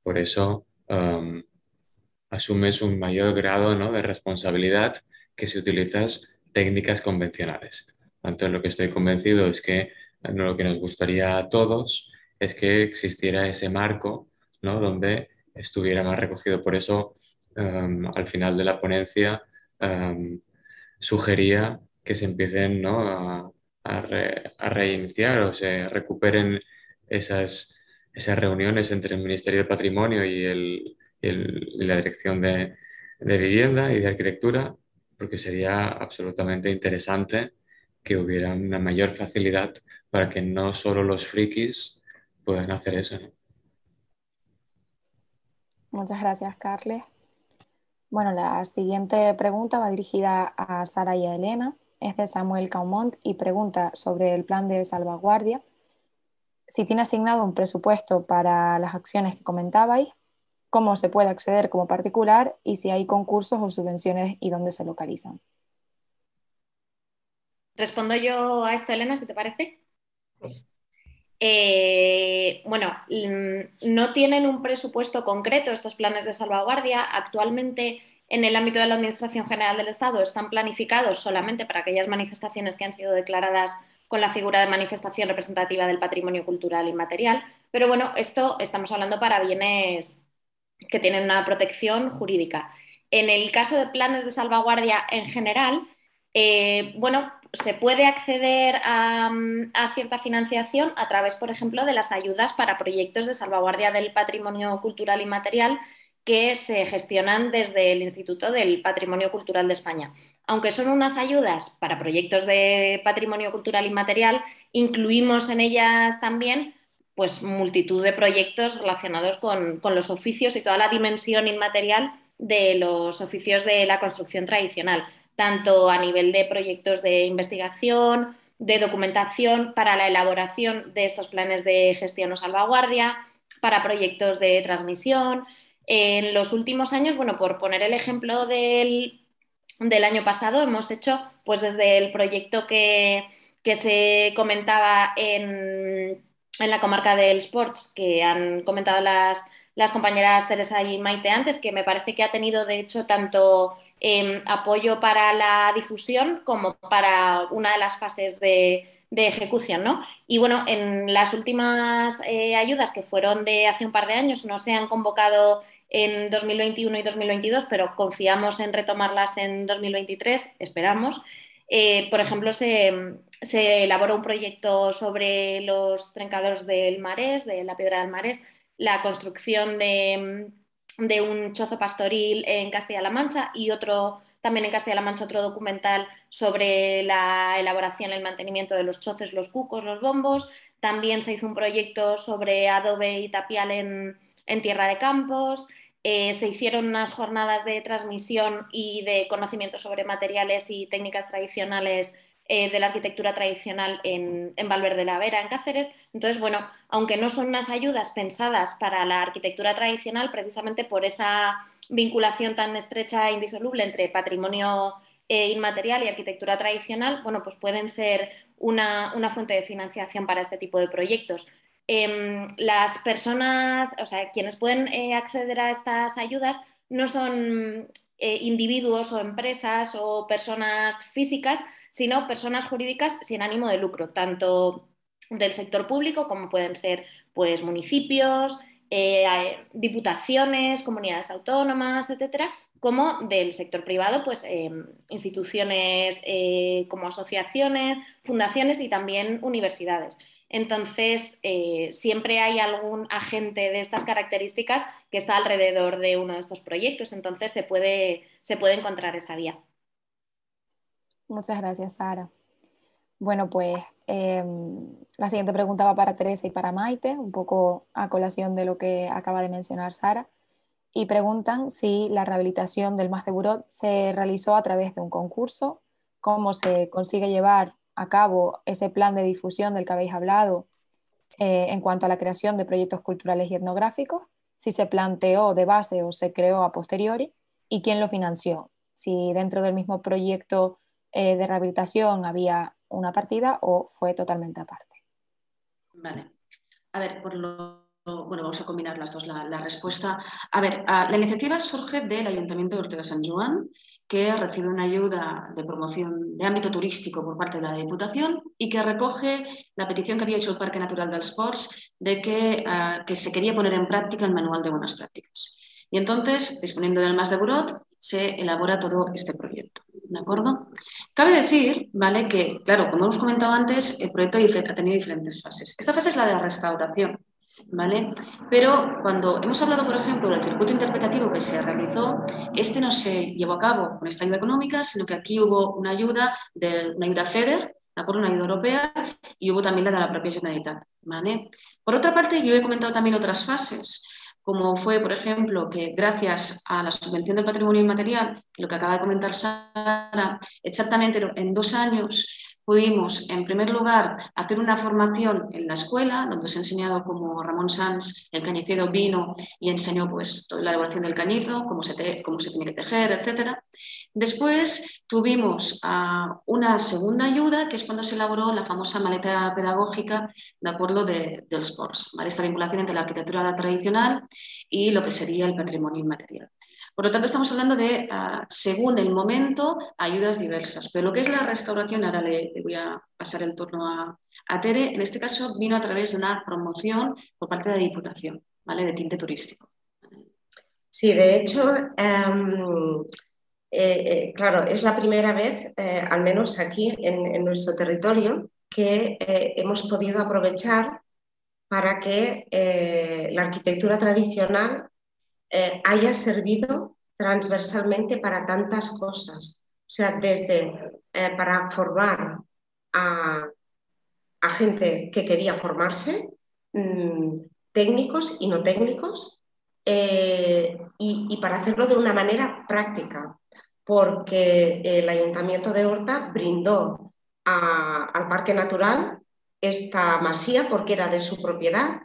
Por eso um, asumes un mayor grado de responsabilidad que si utilizas técnicas convencionales. Tanto lo que estoy convencido es que lo que nos gustaría a todos es que existiera ese marco ¿no? donde estuviera más recogido. Por eso, em, al final de la ponencia, em, sugería que se empiecen a, reiniciar o se recuperen esas, esas reuniones entre el Ministerio de Patrimonio y, la Dirección de, de Vivienda y de Arquitectura, porque sería absolutamente interesante que hubiera una mayor facilidad para que no solo los frikis puedan hacer eso. Muchas gracias, Carles. Bueno, la siguiente pregunta va dirigida a Sara y a Elena. Es de Samuel Caumont y pregunta sobre el plan de salvaguardia. Si tiene asignado un presupuesto para las acciones que comentabais, cómo se puede acceder como particular y si hay concursos o subvenciones y dónde se localizan. Respondo yo a esto, Elena, si te parece. Eh, bueno, mm, no tienen un presupuesto concreto estos planes de salvaguardia. Actualmente, en el ámbito de la Administración General del Estado, están planificados solamente para aquellas manifestaciones que han sido declaradas con la figura de manifestación representativa del patrimonio cultural inmaterial. Pero bueno, esto estamos hablando para bienes que tienen una protección jurídica. En el caso de planes de salvaguardia en general, eh, bueno, se puede acceder a, cierta financiación a través, por ejemplo, de las ayudas para proyectos de salvaguardia del patrimonio cultural inmaterial que se gestionan desde el Instituto del Patrimonio Cultural de España. Aunque son unas ayudas para proyectos de patrimonio cultural inmaterial, incluimos en ellas también pues, multitud de proyectos relacionados con los oficios y toda la dimensión inmaterial de los oficios de la construcción tradicional tanto a nivel de proyectos de investigación, de documentación para la elaboración de estos planes de gestión o salvaguardia, para proyectos de transmisión. En los últimos años, bueno, por poner el ejemplo del, año pasado, hemos hecho, pues desde el proyecto que, se comentaba en, la comarca del Sports, que han comentado las, las compañeras Teresa y Maite antes, que me parece que ha tenido, de hecho, tanto Em, apoyo para la difusión como para una de las fases de, ejecución. ¿no? Y bueno, en las últimas eh, ayudas que fueron de hace un par de años no se han convocado en 2021 y 2022, pero confiamos en retomarlas en 2023, esperamos. Eh, por ejemplo, se, se, elaboró un proyecto sobre los trencadores del Marés, de la piedra del Marés, la construcción de de un chozo pastoril en Castilla-La Mancha y otro también en Castilla-La Mancha otro documental sobre la elaboración el mantenimiento de los chozos, los cucos, los bombos. También se hizo un proyecto sobre adobe y tapial en, Tierra de Campos. Eh, se hicieron unas jornadas de transmisión y de conocimiento sobre materiales y técnicas tradicionales eh, de la arquitectura tradicional en, Valverde de la Vera, en Cáceres. Entonces, bueno, aunque no son unas ayudas pensadas para la arquitectura tradicional, precisamente por esa vinculación tan estrecha e indisoluble entre patrimonio eh, inmaterial y arquitectura tradicional, bueno, pues pueden ser una, fuente de financiación para este tipo de proyectos. Em, las personas, o sea, quienes pueden eh, acceder a estas ayudas no son individuos o empresas o personas físicas, sino personas jurídicas sin ánimo de lucro, tanto del sector público como pueden ser pues, municipios, eh, diputaciones, comunidades autónomas, etcétera, como del sector privado, pues em, instituciones eh, como asociaciones, fundaciones y también universidades. Entonces, eh, siempre hay algún agente de estas características que está alrededor de uno de estos proyectos, entonces se puede, se puede encontrar esa vía. Muchas gracias, Sara. Bueno, pues em, la siguiente pregunta va para Teresa y para Maite, un poco a colación de lo que acaba de mencionar Sara. Y preguntan si la rehabilitación del Mas de Burot se realizó a través de un concurso, cómo se consigue llevar a cabo ese plan de difusión del que habéis hablado eh, en cuanto a la creación de proyectos culturales y etnográficos, si se planteó de base o se creó a posteriori y quién lo financió, si dentro del mismo proyecto eh, de rehabilitación había una partida o fue totalmente aparte. Vale. A ver, por lo bueno, vamos a combinar las dos la, respuesta. A ver, la iniciativa surge del Ayuntamiento de Ortega San Juan, que recibe una ayuda de promoción de ámbito turístico por parte de la Diputación y que recoge la petición que había hecho el Parque Natural del Sports de que, ah, que se quería poner en práctica el manual de buenas prácticas. Y entonces, disponiendo del MAS de Burot, se elabora todo este proyecto. ¿De acuerdo? Cabe decir, ¿vale? Que, claro, como hemos comentado antes, el proyecto ha tenido diferentes fases. Esta fase es la de la restauración, ¿vale? Pero cuando hemos hablado, por ejemplo, del circuito interpretativo que se realizó, este no se llevó a cabo con esta ayuda económica, sino que aquí hubo una ayuda, de, una ayuda FEDER, ¿de acuerdo? Una ayuda europea, y hubo también la de la propia Generalitat, ¿vale? Por otra parte, yo he comentado también otras fases como fue, por ejemplo, que gracias a la subvención del patrimonio inmaterial, lo que acaba de comentar Sara, exactamente en dos años pudimos, en primer lugar, hacer una formación en la escuela, donde os he enseñado cómo Ramón Sanz, el cañicedo, vino y enseñó pues, toda la elaboración del cañizo, cómo se, cómo se tiene que tejer, etc. Después tuvimos uh, una segunda ayuda, que es cuando se elaboró la famosa maleta pedagógica de acuerdo de, del SPORTS, esta vinculación entre la arquitectura tradicional y lo que sería el patrimonio inmaterial. Por lo tanto, estamos hablando de, uh, según el momento, ayudas diversas. Pero lo que es la restauración, ahora le, voy a pasar el turno a, Tere, en este caso vino a través de una promoción por parte de la Diputación, ¿vale? de tinte turístico. Sí, de hecho, um, eh, eh, claro, es la primera vez, eh, al menos aquí en, nuestro territorio, que hemos podido aprovechar para que la arquitectura tradicional eh, haya servido transversalmente para tantas cosas. O sea, desde eh, para formar a, gente que quería formarse, mmm, técnicos y no técnicos, eh, y, para hacerlo de una manera práctica, porque el Ayuntamiento de Horta brindó al Parque Natural esta masía porque era de su propiedad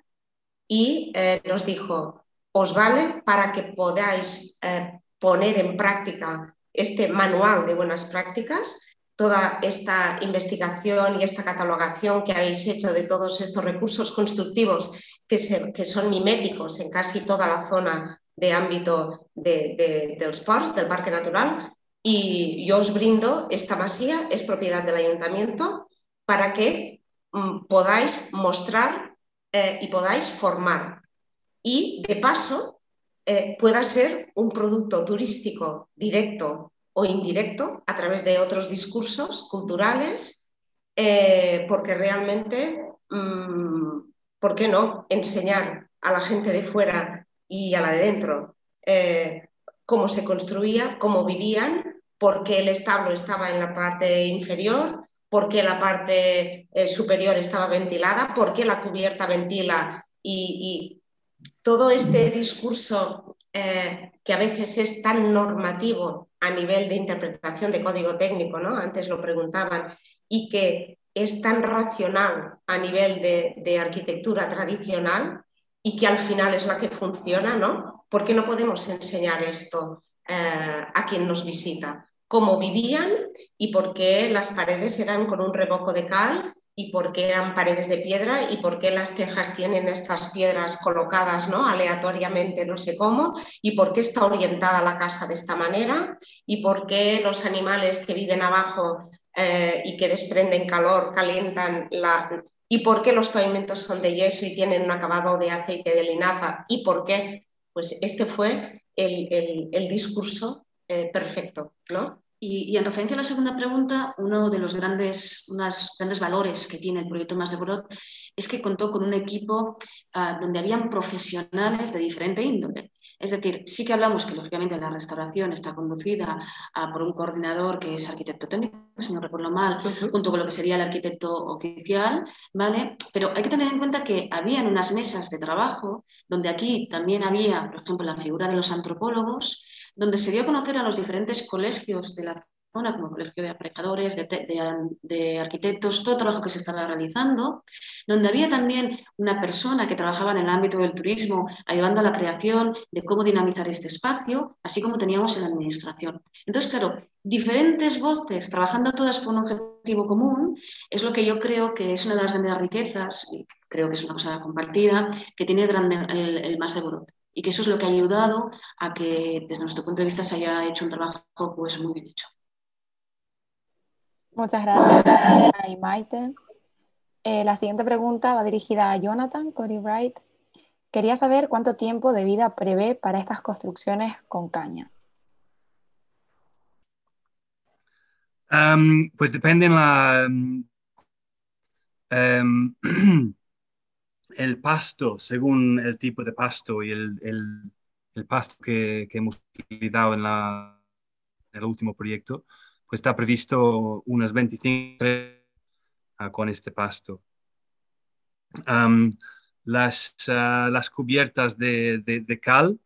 y nos dijo, os vale para que podáis eh, poner en práctica este manual de buenas prácticas, toda esta investigación y esta catalogación que habéis hecho de todos estos recursos constructivos que, son miméticos en casi toda la zona de ámbito del Parque Natural, y yo os brindo esta masía, es propiedad del ayuntamiento, para que mm, podáis mostrar eh, y podáis formar y de paso eh, pueda ser un producto turístico directo o indirecto a través de otros discursos culturales, eh, porque realmente, mmm, ¿por qué no enseñar a la gente de fuera y a la de dentro eh, cómo se construía, cómo vivían, por qué el establo estaba en la parte inferior, por qué la parte superior estaba ventilada, por qué la cubierta ventila y todo este discurso eh, que a veces es tan normativo a nivel de interpretación de código técnico, ¿no? Antes lo preguntaban, y que es tan racional a nivel de, arquitectura tradicional y que al final es la que funciona, ¿no? ¿Por qué no podemos enseñar esto eh, a quien nos visita? Cómo vivían y por qué las paredes eran con un revoco de cal y por qué eran paredes de piedra y por qué las tejas tienen estas piedras colocadas ¿no? aleatoriamente, no sé cómo, y por qué está orientada la casa de esta manera y por qué los animales que viven abajo eh, y que desprenden calor calientan la... y por qué los pavimentos son de yeso y tienen un acabado de aceite de linaza y por qué, pues este fue el, el, discurso eh, perfecto, ¿no? Y, y, en referencia a la segunda pregunta, uno de los grandes, unos grandes valores que tiene el proyecto Más de Borot es que contó con un equipo uh, donde habían profesionales de diferente índole. Es decir, sí que hablamos que lógicamente la restauración está conducida uh, por un coordinador que es arquitecto técnico, si no recuerdo mal, uh -huh. junto con lo que sería el arquitecto oficial, ¿vale? Pero hay que tener en cuenta que habían unas mesas de trabajo donde aquí también había, por ejemplo, la figura de los antropólogos, donde se dio a conocer a los diferentes colegios de la zona, como el colegio de aparejadores, de, arquitectos, todo el trabajo que se estaba realizando, donde había también una persona que trabajaba en el ámbito del turismo, ayudando a la creación de cómo dinamizar este espacio, así como teníamos en la administración. Entonces, claro, diferentes voces trabajando todas por un objetivo común es lo que yo creo que es una de las grandes riquezas, y creo que es una cosa compartida, que tiene el, el, más de Borot y que eso es lo que ha ayudado a que desde nuestro punto de vista se haya hecho un trabajo pues muy bien hecho. Muchas gracias, y Maite. Eh, la siguiente pregunta va dirigida a Jonathan Cody Wright. Quería saber cuánto tiempo de vida prevé para estas construcciones con caña. Um, pues depende en la um, um, (clears throat) el pasto, según el tipo de pasto y el, el, pasto que, hemos utilizado en, la, en, el último proyecto, pues está previsto unas 25 uh, con este pasto. Las, uh, las, cubiertas de, de, cal,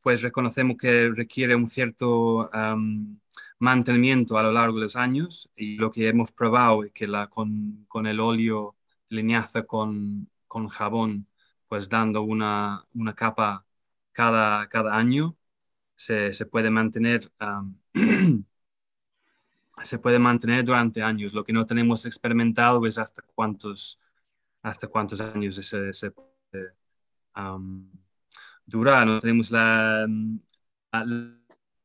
pues reconocemos que requiere un cierto mantenimiento a lo largo de los años y lo que hemos probado es que la, con, con el óleo leñaza con, con jabón, pues dando una, una capa cada, cada año, se, se puede mantener (clears throat) se puede mantener durante años. Lo que no tenemos experimentado es hasta cuántos, hasta cuántos años se, puede durar. No tenemos la,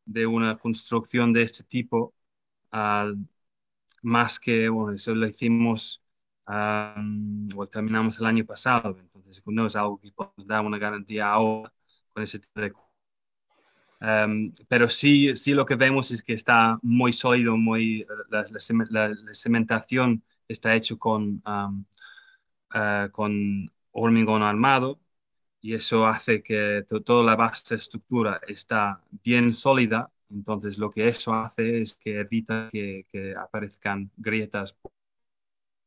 de una construcción de este tipo más que, bueno, eso lo hicimos o terminamos el año pasado. Entonces, no es algo que podemos dar una garantía ahora con ese tipo de Um, pero sí, sí lo que vemos es que está muy sólido, muy, la, la, cementación está hecho con, um, uh, con hormigón armado y eso hace que toda la base estructura está bien sólida. Entonces lo que eso hace es que evita que, que aparezcan grietas por la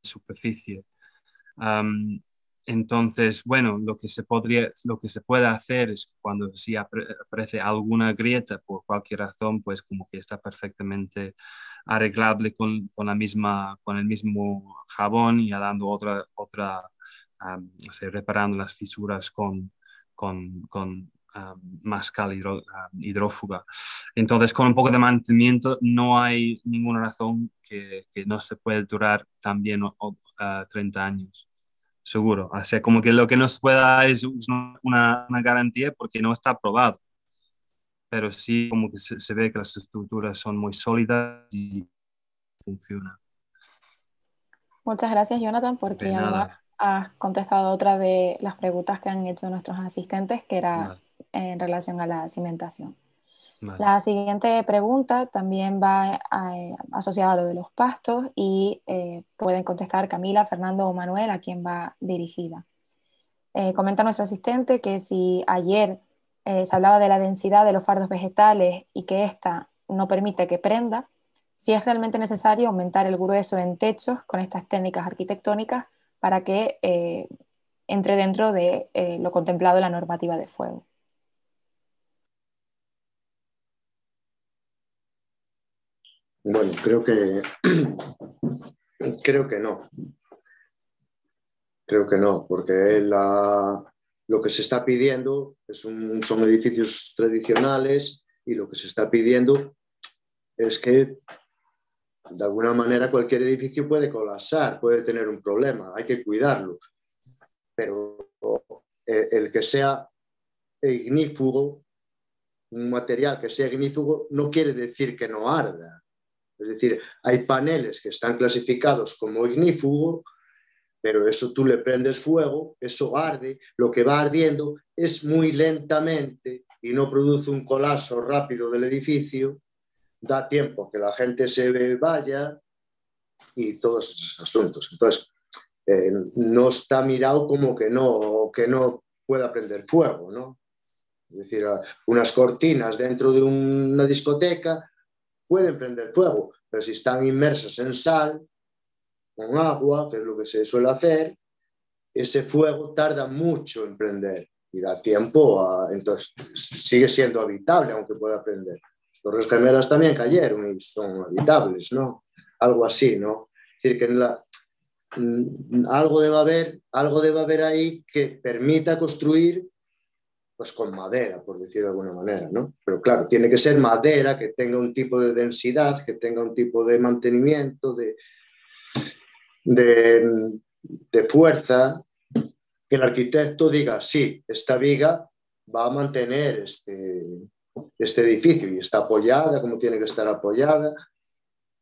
superficie. Um, entonces, bueno, lo que se podría, lo que se puede hacer es cuando si aparece alguna grieta por cualquier razón, pues como que está perfectamente arreglable con, con la misma, con el mismo jabón y dando otra, otra, no sé, reparando las fisuras con, con, con más cal hidrófuga. Entonces, con un poco de mantenimiento, no hay ninguna razón que, que no se puede durar también 30 años seguro. O sea, como que lo que nos pueda dar es una, una garantía porque no está aprobado. Pero sí, como que se, ve que las estructuras son muy sólidas y funciona. Muchas gracias, Jonathan, porque has contestado otra de las preguntas que han hecho nuestros asistentes, que era en relación a la cimentación. La siguiente pregunta también va eh, asociada a lo de los pastos y eh, pueden contestar Camila, Fernando o Manuel, a quien va dirigida. Eh, comenta nuestro asistente que si ayer se hablaba de la densidad de los fardos vegetales y que ésta no permite que prenda, si es realmente necesario aumentar el grueso en techos con estas técnicas arquitectónicas para que entre dentro de lo contemplado en la normativa de fuego. Bueno, creo que (clears throat) creo que no. Creo que no, porque lo que se está pidiendo es son edificios tradicionales y lo que se está pidiendo es que de alguna manera cualquier edificio puede colapsar, puede tener un problema, hay que cuidarlo. Pero el, el que sea ignífugo, un material que sea ignífugo, no quiere decir que no arda. Es decir, hay paneles que están clasificados como ignífugo, pero eso tú le prendes fuego, eso arde, lo que va ardiendo es muy lentamente y no produce un colapso rápido del edificio, da tiempo que la gente se vaya y todos esos asuntos. Entonces, eh, no está mirado como que no, que no pueda prender fuego, ¿no? Es decir, unas cortinas dentro de una discoteca pueden prender fuego, pero si están inmersas en sal, con agua, que es lo que se suele hacer, ese fuego tarda mucho en prender y da tiempo a... Entonces, sigue siendo habitable, aunque pueda prender. Torres Gemelas también cayeron y son habitables, ¿no? Algo así, ¿no? Es decir, que la, mm, algo debe haber, algo debe haber ahí que permita construir pues con madera, por decirlo de alguna manera, ¿no? Pero claro, tiene que ser madera que tenga un tipo de densidad, que tenga un tipo de mantenimiento, de, de, fuerza, que el arquitecto diga, sí, esta viga va a mantener este, este edificio y está apoyada como tiene que estar apoyada,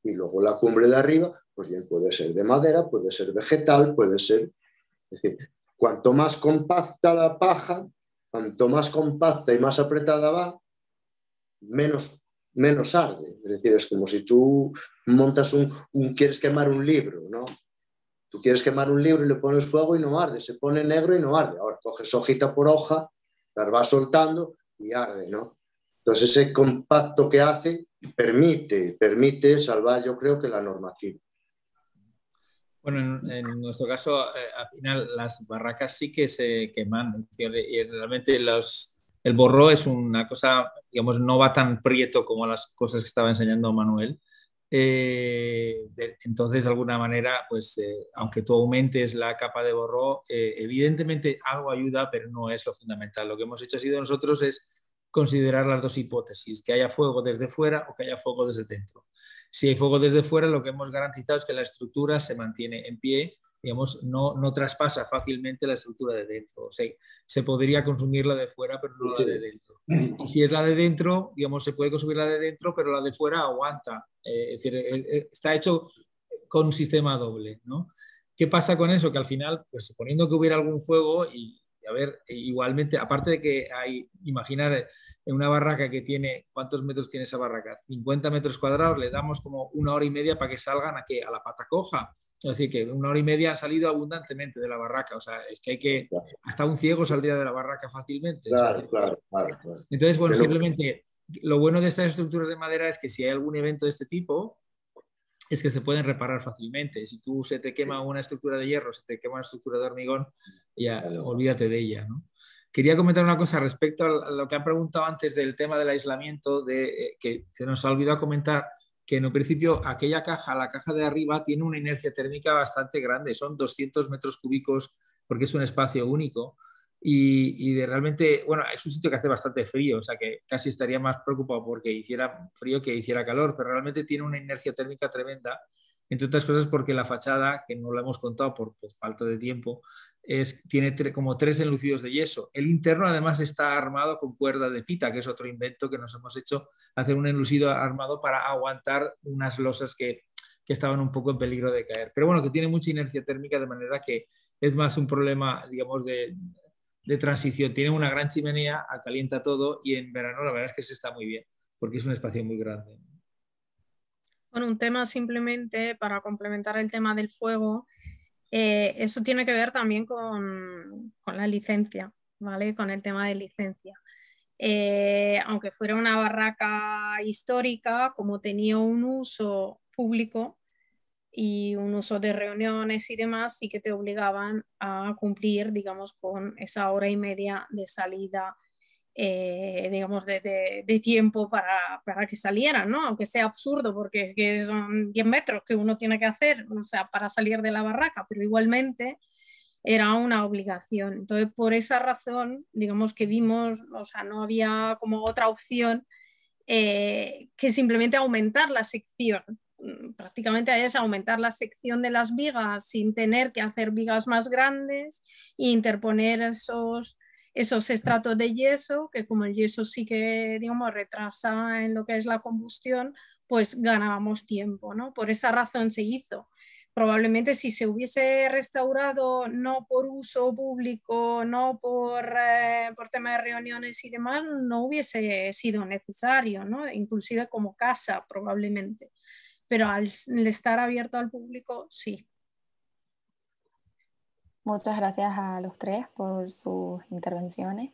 y luego la cumbre de arriba, pues bien, puede ser de madera, puede ser vegetal, puede ser... Es decir, cuanto más compacta la paja, cuanto más compacta y más apretada va, menos, menos arde. Es decir, es como si tú montas un, quieres quemar un libro, ¿no? Tú quieres quemar un libro y le pones fuego y no arde, se pone negro y no arde. Ahora coges hojita por hoja, las vas soltando y arde, ¿no? Entonces ese compacto que hace permite, permite salvar yo creo que la normativa. Bueno, en, nuestro caso, eh, al final las barracas sí que se queman, y realmente los, El borró es una cosa, digamos, no va tan prieto como las cosas que estaba enseñando Manuel. Eh, entonces, de alguna manera, pues eh, aunque tú aumentes la capa de borró, eh, evidentemente algo ayuda, pero no es lo fundamental. Lo que hemos hecho ha sido nosotros es considerar las dos hipótesis, que haya fuego desde fuera o que haya fuego desde dentro. Si hay fuego desde fuera, lo que hemos garantizado es que la estructura se mantiene en pie, digamos, no, no traspasa fácilmente la estructura de dentro. O sea, se podría consumir la de fuera, pero no la de dentro. Y si es la de dentro, digamos, se puede consumir la de dentro, pero la de fuera aguanta. Eh, es decir, está hecho con un sistema doble, ¿no? ¿Qué pasa con eso? Que al final, pues suponiendo que hubiera algún fuego y, a ver, e igualmente, aparte de que hay, imaginar en una barraca que tiene, ¿cuántos metros tiene esa barraca? 50 metros cuadrados, le damos como una hora y media para que salgan a, que, a la pata coja. Es decir, que una hora y media han salido abundantemente de la barraca. O sea, es que hay que, hasta un ciego saldría de la barraca fácilmente. Claro, claro, claro, Entonces, bueno, simplemente lo bueno de estas estructuras de madera es que si hay algún evento de este tipo, es que se pueden reparar fácilmente. Si tú se te quema una estructura de hierro, se te quema una estructura de hormigón, ya olvídate de ella. ¿no? Quería comentar una cosa respecto a lo que han preguntado antes del tema del aislamiento, de, eh, que se nos ha olvidado comentar que en un principio aquella caja, la caja de arriba, tiene una inercia térmica bastante grande, son 200 metros cúbicos porque es un espacio único y, de realmente, bueno, es un sitio que hace bastante frío, o sea que casi estaría más preocupado porque hiciera frío que hiciera calor, pero realmente tiene una inercia térmica tremenda, entre otras cosas porque la fachada, que no lo hemos contado por, falta de tiempo, es, tiene como tres enlucidos de yeso. El interno además está armado con cuerda de pita, que es otro invento que nos hemos hecho, hacer un enlucido armado para aguantar unas losas que, que estaban un poco en peligro de caer. Pero bueno, que tiene mucha inercia térmica de manera que es más un problema, digamos, de de transición. Tiene una gran chimenea, calienta todo y en verano la verdad es que se está muy bien, porque es un espacio muy grande. Bueno, un tema simplemente para complementar el tema del fuego, eh, eso tiene que ver también con, la licencia, ¿vale? Con el tema de licencia. Eh, aunque fuera una barraca histórica, como tenía un uso público, y un uso de reuniones y demás, sí que te obligaban a cumplir, digamos, con esa hora y media de salida, eh, digamos, de, de, tiempo para, para, que salieran, ¿no? Aunque sea absurdo, porque que son 10 metros que uno tiene que hacer, o sea, para salir de la barraca, pero igualmente era una obligación. Entonces, por esa razón, digamos que vimos, o sea, no había como otra opción eh, que simplemente aumentar la sección prácticamente es aumentar la sección de las vigas sin tener que hacer vigas más grandes e interponer esos, esos estratos de yeso, que como el yeso sí que, digamos, retrasa en lo que es la combustión, pues ganábamos tiempo, ¿no? Por esa razón se hizo. Probablemente si se hubiese restaurado no por uso público, no por, eh, por tema de reuniones y demás, no hubiese sido necesario, ¿no? Inclusive como casa probablemente pero al estar abierto al público, sí. Muchas gracias a los tres por sus intervenciones.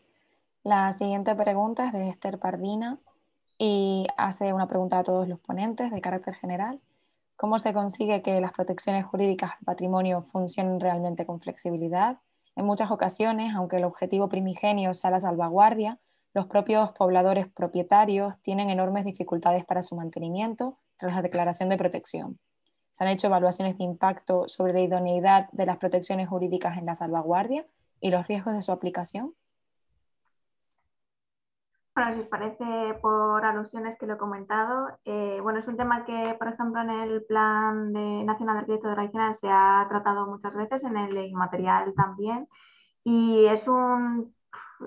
La siguiente pregunta es de Esther Pardina y hace una pregunta a todos los ponentes de carácter general. ¿Cómo se consigue que las protecciones jurídicas al patrimonio funcionen realmente con flexibilidad? En muchas ocasiones, aunque el objetivo primigenio sea la salvaguardia, los propios pobladores propietarios tienen enormes dificultades para su mantenimiento tras la declaración de protección. Se han hecho evaluaciones de impacto sobre la idoneidad de las protecciones jurídicas en la salvaguardia y los riesgos de su aplicación. Bueno, si os parece por alusiones que lo he comentado, eh, bueno, es un tema que, por ejemplo, en el Plan de Nacional de Arquitecto Tradicional se ha tratado muchas veces, en el inmaterial también, y es un,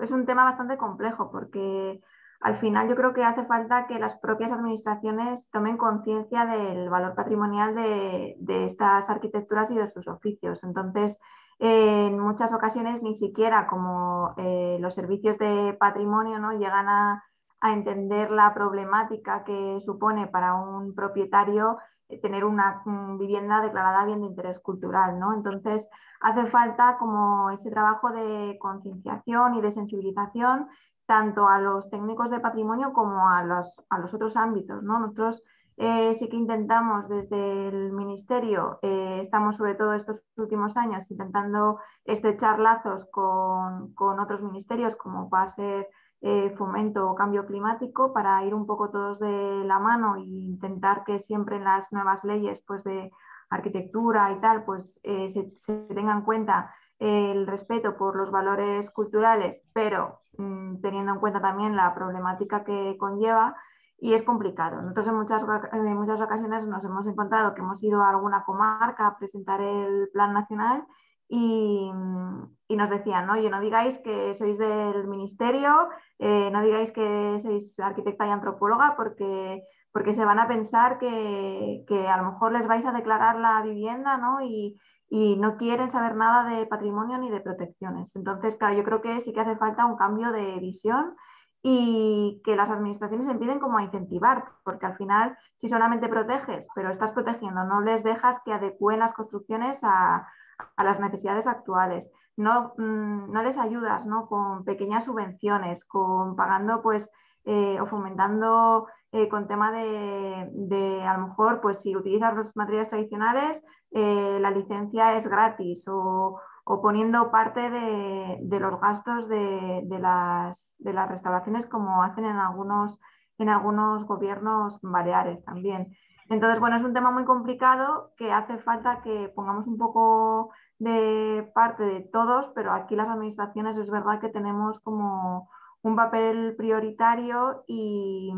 es un tema bastante complejo porque al final yo creo que hace falta que las propias administraciones tomen conciencia del valor patrimonial de, estas arquitecturas y de sus oficios. Entonces, en muchas ocasiones ni siquiera como eh, los servicios de patrimonio ¿no? llegan a, entender la problemática que supone para un propietario eh, tener una vivienda declarada bien de interés cultural. ¿no? Entonces, hace falta como ese trabajo de concienciación y de sensibilización tanto a los técnicos de patrimonio como a los, a los otros ámbitos. ¿no? Nosotros eh, sí que intentamos desde el Ministerio, eh, estamos sobre todo estos últimos años intentando estrechar lazos con, otros ministerios, como va a ser eh, fomento o cambio climático para ir un poco todos de la mano e intentar que siempre en las nuevas leyes pues, de arquitectura y tal pues eh, se, tenga en cuenta el respeto por los valores culturales, pero mm, teniendo en cuenta también la problemática que conlleva y es complicado. Nosotros en muchas, muchas ocasiones nos hemos encontrado que hemos ido a alguna comarca a presentar el plan nacional y, nos decían, ¿no? Oye, no digáis que sois del ministerio, eh, no digáis que sois arquitecta y antropóloga porque, porque se van a pensar que, que, a lo mejor les vais a declarar la vivienda ¿no? y, y, no quieren saber nada de patrimonio ni de protecciones. Entonces, claro, yo creo que sí que hace falta un cambio de visión y que las administraciones empiecen como a incentivar, porque al final si solamente proteges, pero estás protegiendo, no les dejas que adecúen las construcciones a, a las necesidades actuales. No, mm, no les ayudas ¿no? con pequeñas subvenciones, con pagando pues, eh, o fomentando eh, con tema de, a lo mejor, pues si utilizas los materiales tradicionales, eh, la licencia es gratis o, poniendo parte de, los gastos de, de, las, de las restauraciones como hacen en algunos, en algunos gobiernos baleares también. Entonces, bueno, es un tema muy complicado que hace falta que pongamos un poco de parte de todos, pero aquí las administraciones es verdad que tenemos como un papel prioritario y,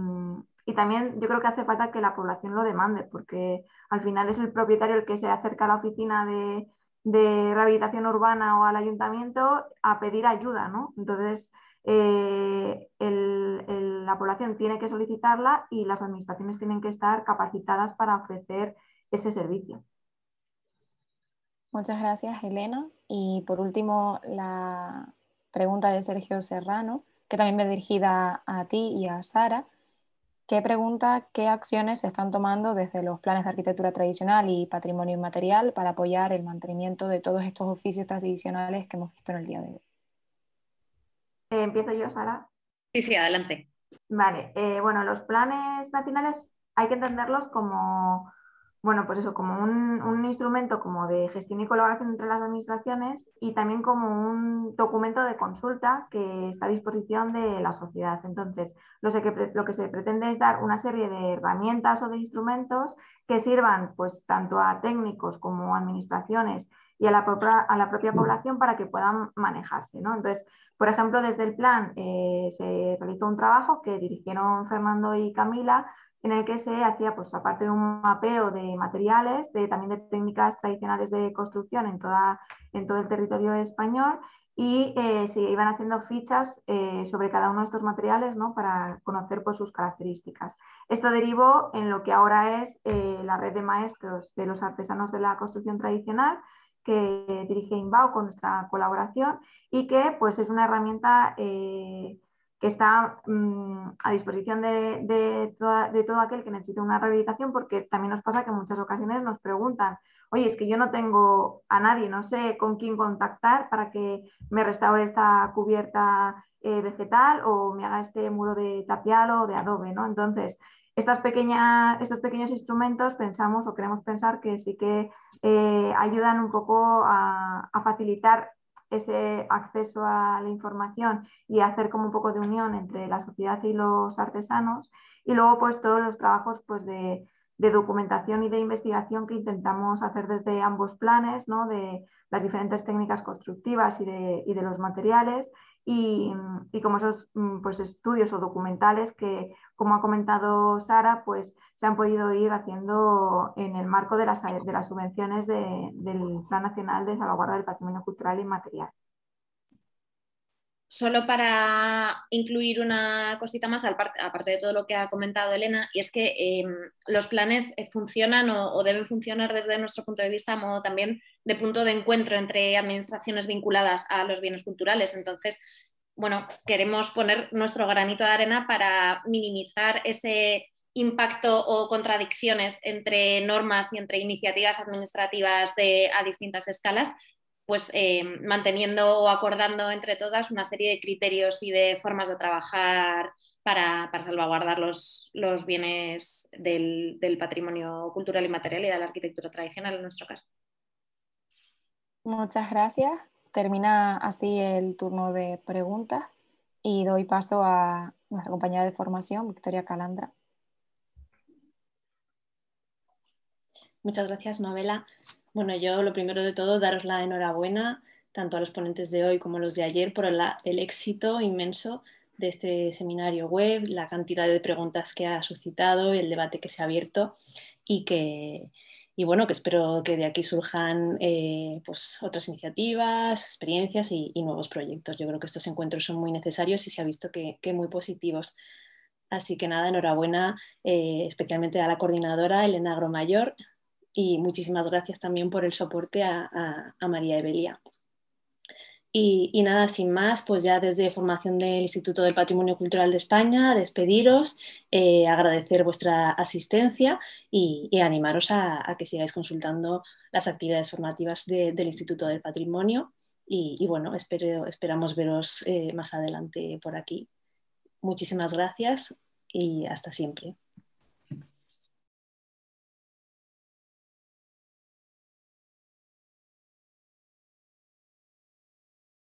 también yo creo que hace falta que la población lo demande, porque al final es el propietario el que se acerca a la oficina de, rehabilitación urbana o al ayuntamiento a pedir ayuda, ¿no? Entonces, eh, la población tiene que solicitarla y las administraciones tienen que estar capacitadas para ofrecer ese servicio. Muchas gracias, Elena. Y por último, la pregunta de Sergio Serrano, que también me dirigida a ti y a Sara, que pregunta qué acciones se están tomando desde los planes de arquitectura tradicional y patrimonio inmaterial para apoyar el mantenimiento de todos estos oficios tradicionales que hemos visto en el día de hoy. Eh, Empiezo yo, Sara. Sí, sí, adelante. Vale, eh, bueno, los planes nacionales hay que entenderlos como, bueno, pues eso, como un, un, instrumento como de gestión y colaboración entre las administraciones y también como un documento de consulta que está a disposición de la sociedad. Entonces, lo, que, lo que se pretende es dar una serie de herramientas o de instrumentos que sirvan pues tanto a técnicos como administraciones y a la, propia, a la propia población para que puedan manejarse. ¿no? Entonces, por ejemplo, desde el plan eh, se realizó un trabajo que dirigieron Fernando y Camila en el que se hacía, pues aparte de un mapeo de materiales, de, también de técnicas tradicionales de construcción en, toda, en todo el territorio español y eh, se iban haciendo fichas eh, sobre cada uno de estos materiales ¿no? para conocer pues, sus características. Esto derivó en lo que ahora es la red de maestros de los artesanos de la construcción tradicional, que dirige Inbao con nuestra colaboración y que pues, es una herramienta eh, que está mm, a disposición de, todo aquel que necesite una rehabilitación, porque también nos pasa que en muchas ocasiones nos preguntan, oye, es que yo no tengo a nadie, no sé con quién contactar para que me restaure esta cubierta eh, vegetal o me haga este muro de tapial o de adobe, ¿no? Entonces, estas estos pequeños instrumentos pensamos o queremos pensar que sí que eh, ayudan un poco a, facilitar ese acceso a la información y hacer como un poco de unión entre la sociedad y los artesanos y luego pues todos los trabajos pues de, documentación y de investigación que intentamos hacer desde ambos planes, ¿no? de las diferentes técnicas constructivas y de, y de los materiales y, como esos mm, pues, estudios o documentales que, como ha comentado Sara, pues se han podido ir haciendo en el marco de las, de las subvenciones del Plan Nacional de Salvaguarda del Patrimonio Cultural y Material. Solo para incluir una cosita más, aparte de todo lo que ha comentado Elena, y es que em, los planes eh, funcionan o, deben funcionar desde nuestro punto de vista a modo también de punto de encuentro entre administraciones vinculadas a los bienes culturales. Entonces, bueno, queremos poner nuestro granito de arena para minimizar ese impacto o contradicciones entre normas y entre iniciativas administrativas a distintas escalas, pues eh, manteniendo o acordando entre todas una serie de criterios y de formas de trabajar para, salvaguardar los, bienes del, del, patrimonio cultural y material y de la arquitectura tradicional en nuestro caso. Muchas gracias. Termina así el turno de preguntas y doy paso a nuestra compañera de formación, Victoria Calandra. Muchas gracias, Novela. Bueno, yo lo primero de todo, daros la enhorabuena tanto a los ponentes de hoy como a los de ayer por el, éxito inmenso de este seminario web, la cantidad de preguntas que ha suscitado, el debate que se ha abierto y que, y bueno, que espero que de aquí surjan eh, pues, otras iniciativas, experiencias y, nuevos proyectos. Yo creo que estos encuentros son muy necesarios y se ha visto que, muy positivos. Así que nada, enhorabuena eh, especialmente a la coordinadora Elena Agromayor y muchísimas gracias también por el soporte a, María Evelia. Y, nada, sin más, pues ya desde formación del Instituto del Patrimonio Cultural de España, despediros, eh, agradecer vuestra asistencia y, animaros a, que sigáis consultando las actividades formativas del Instituto del Patrimonio. Y, bueno, esperamos veros eh, más adelante por aquí. Muchísimas gracias y hasta siempre.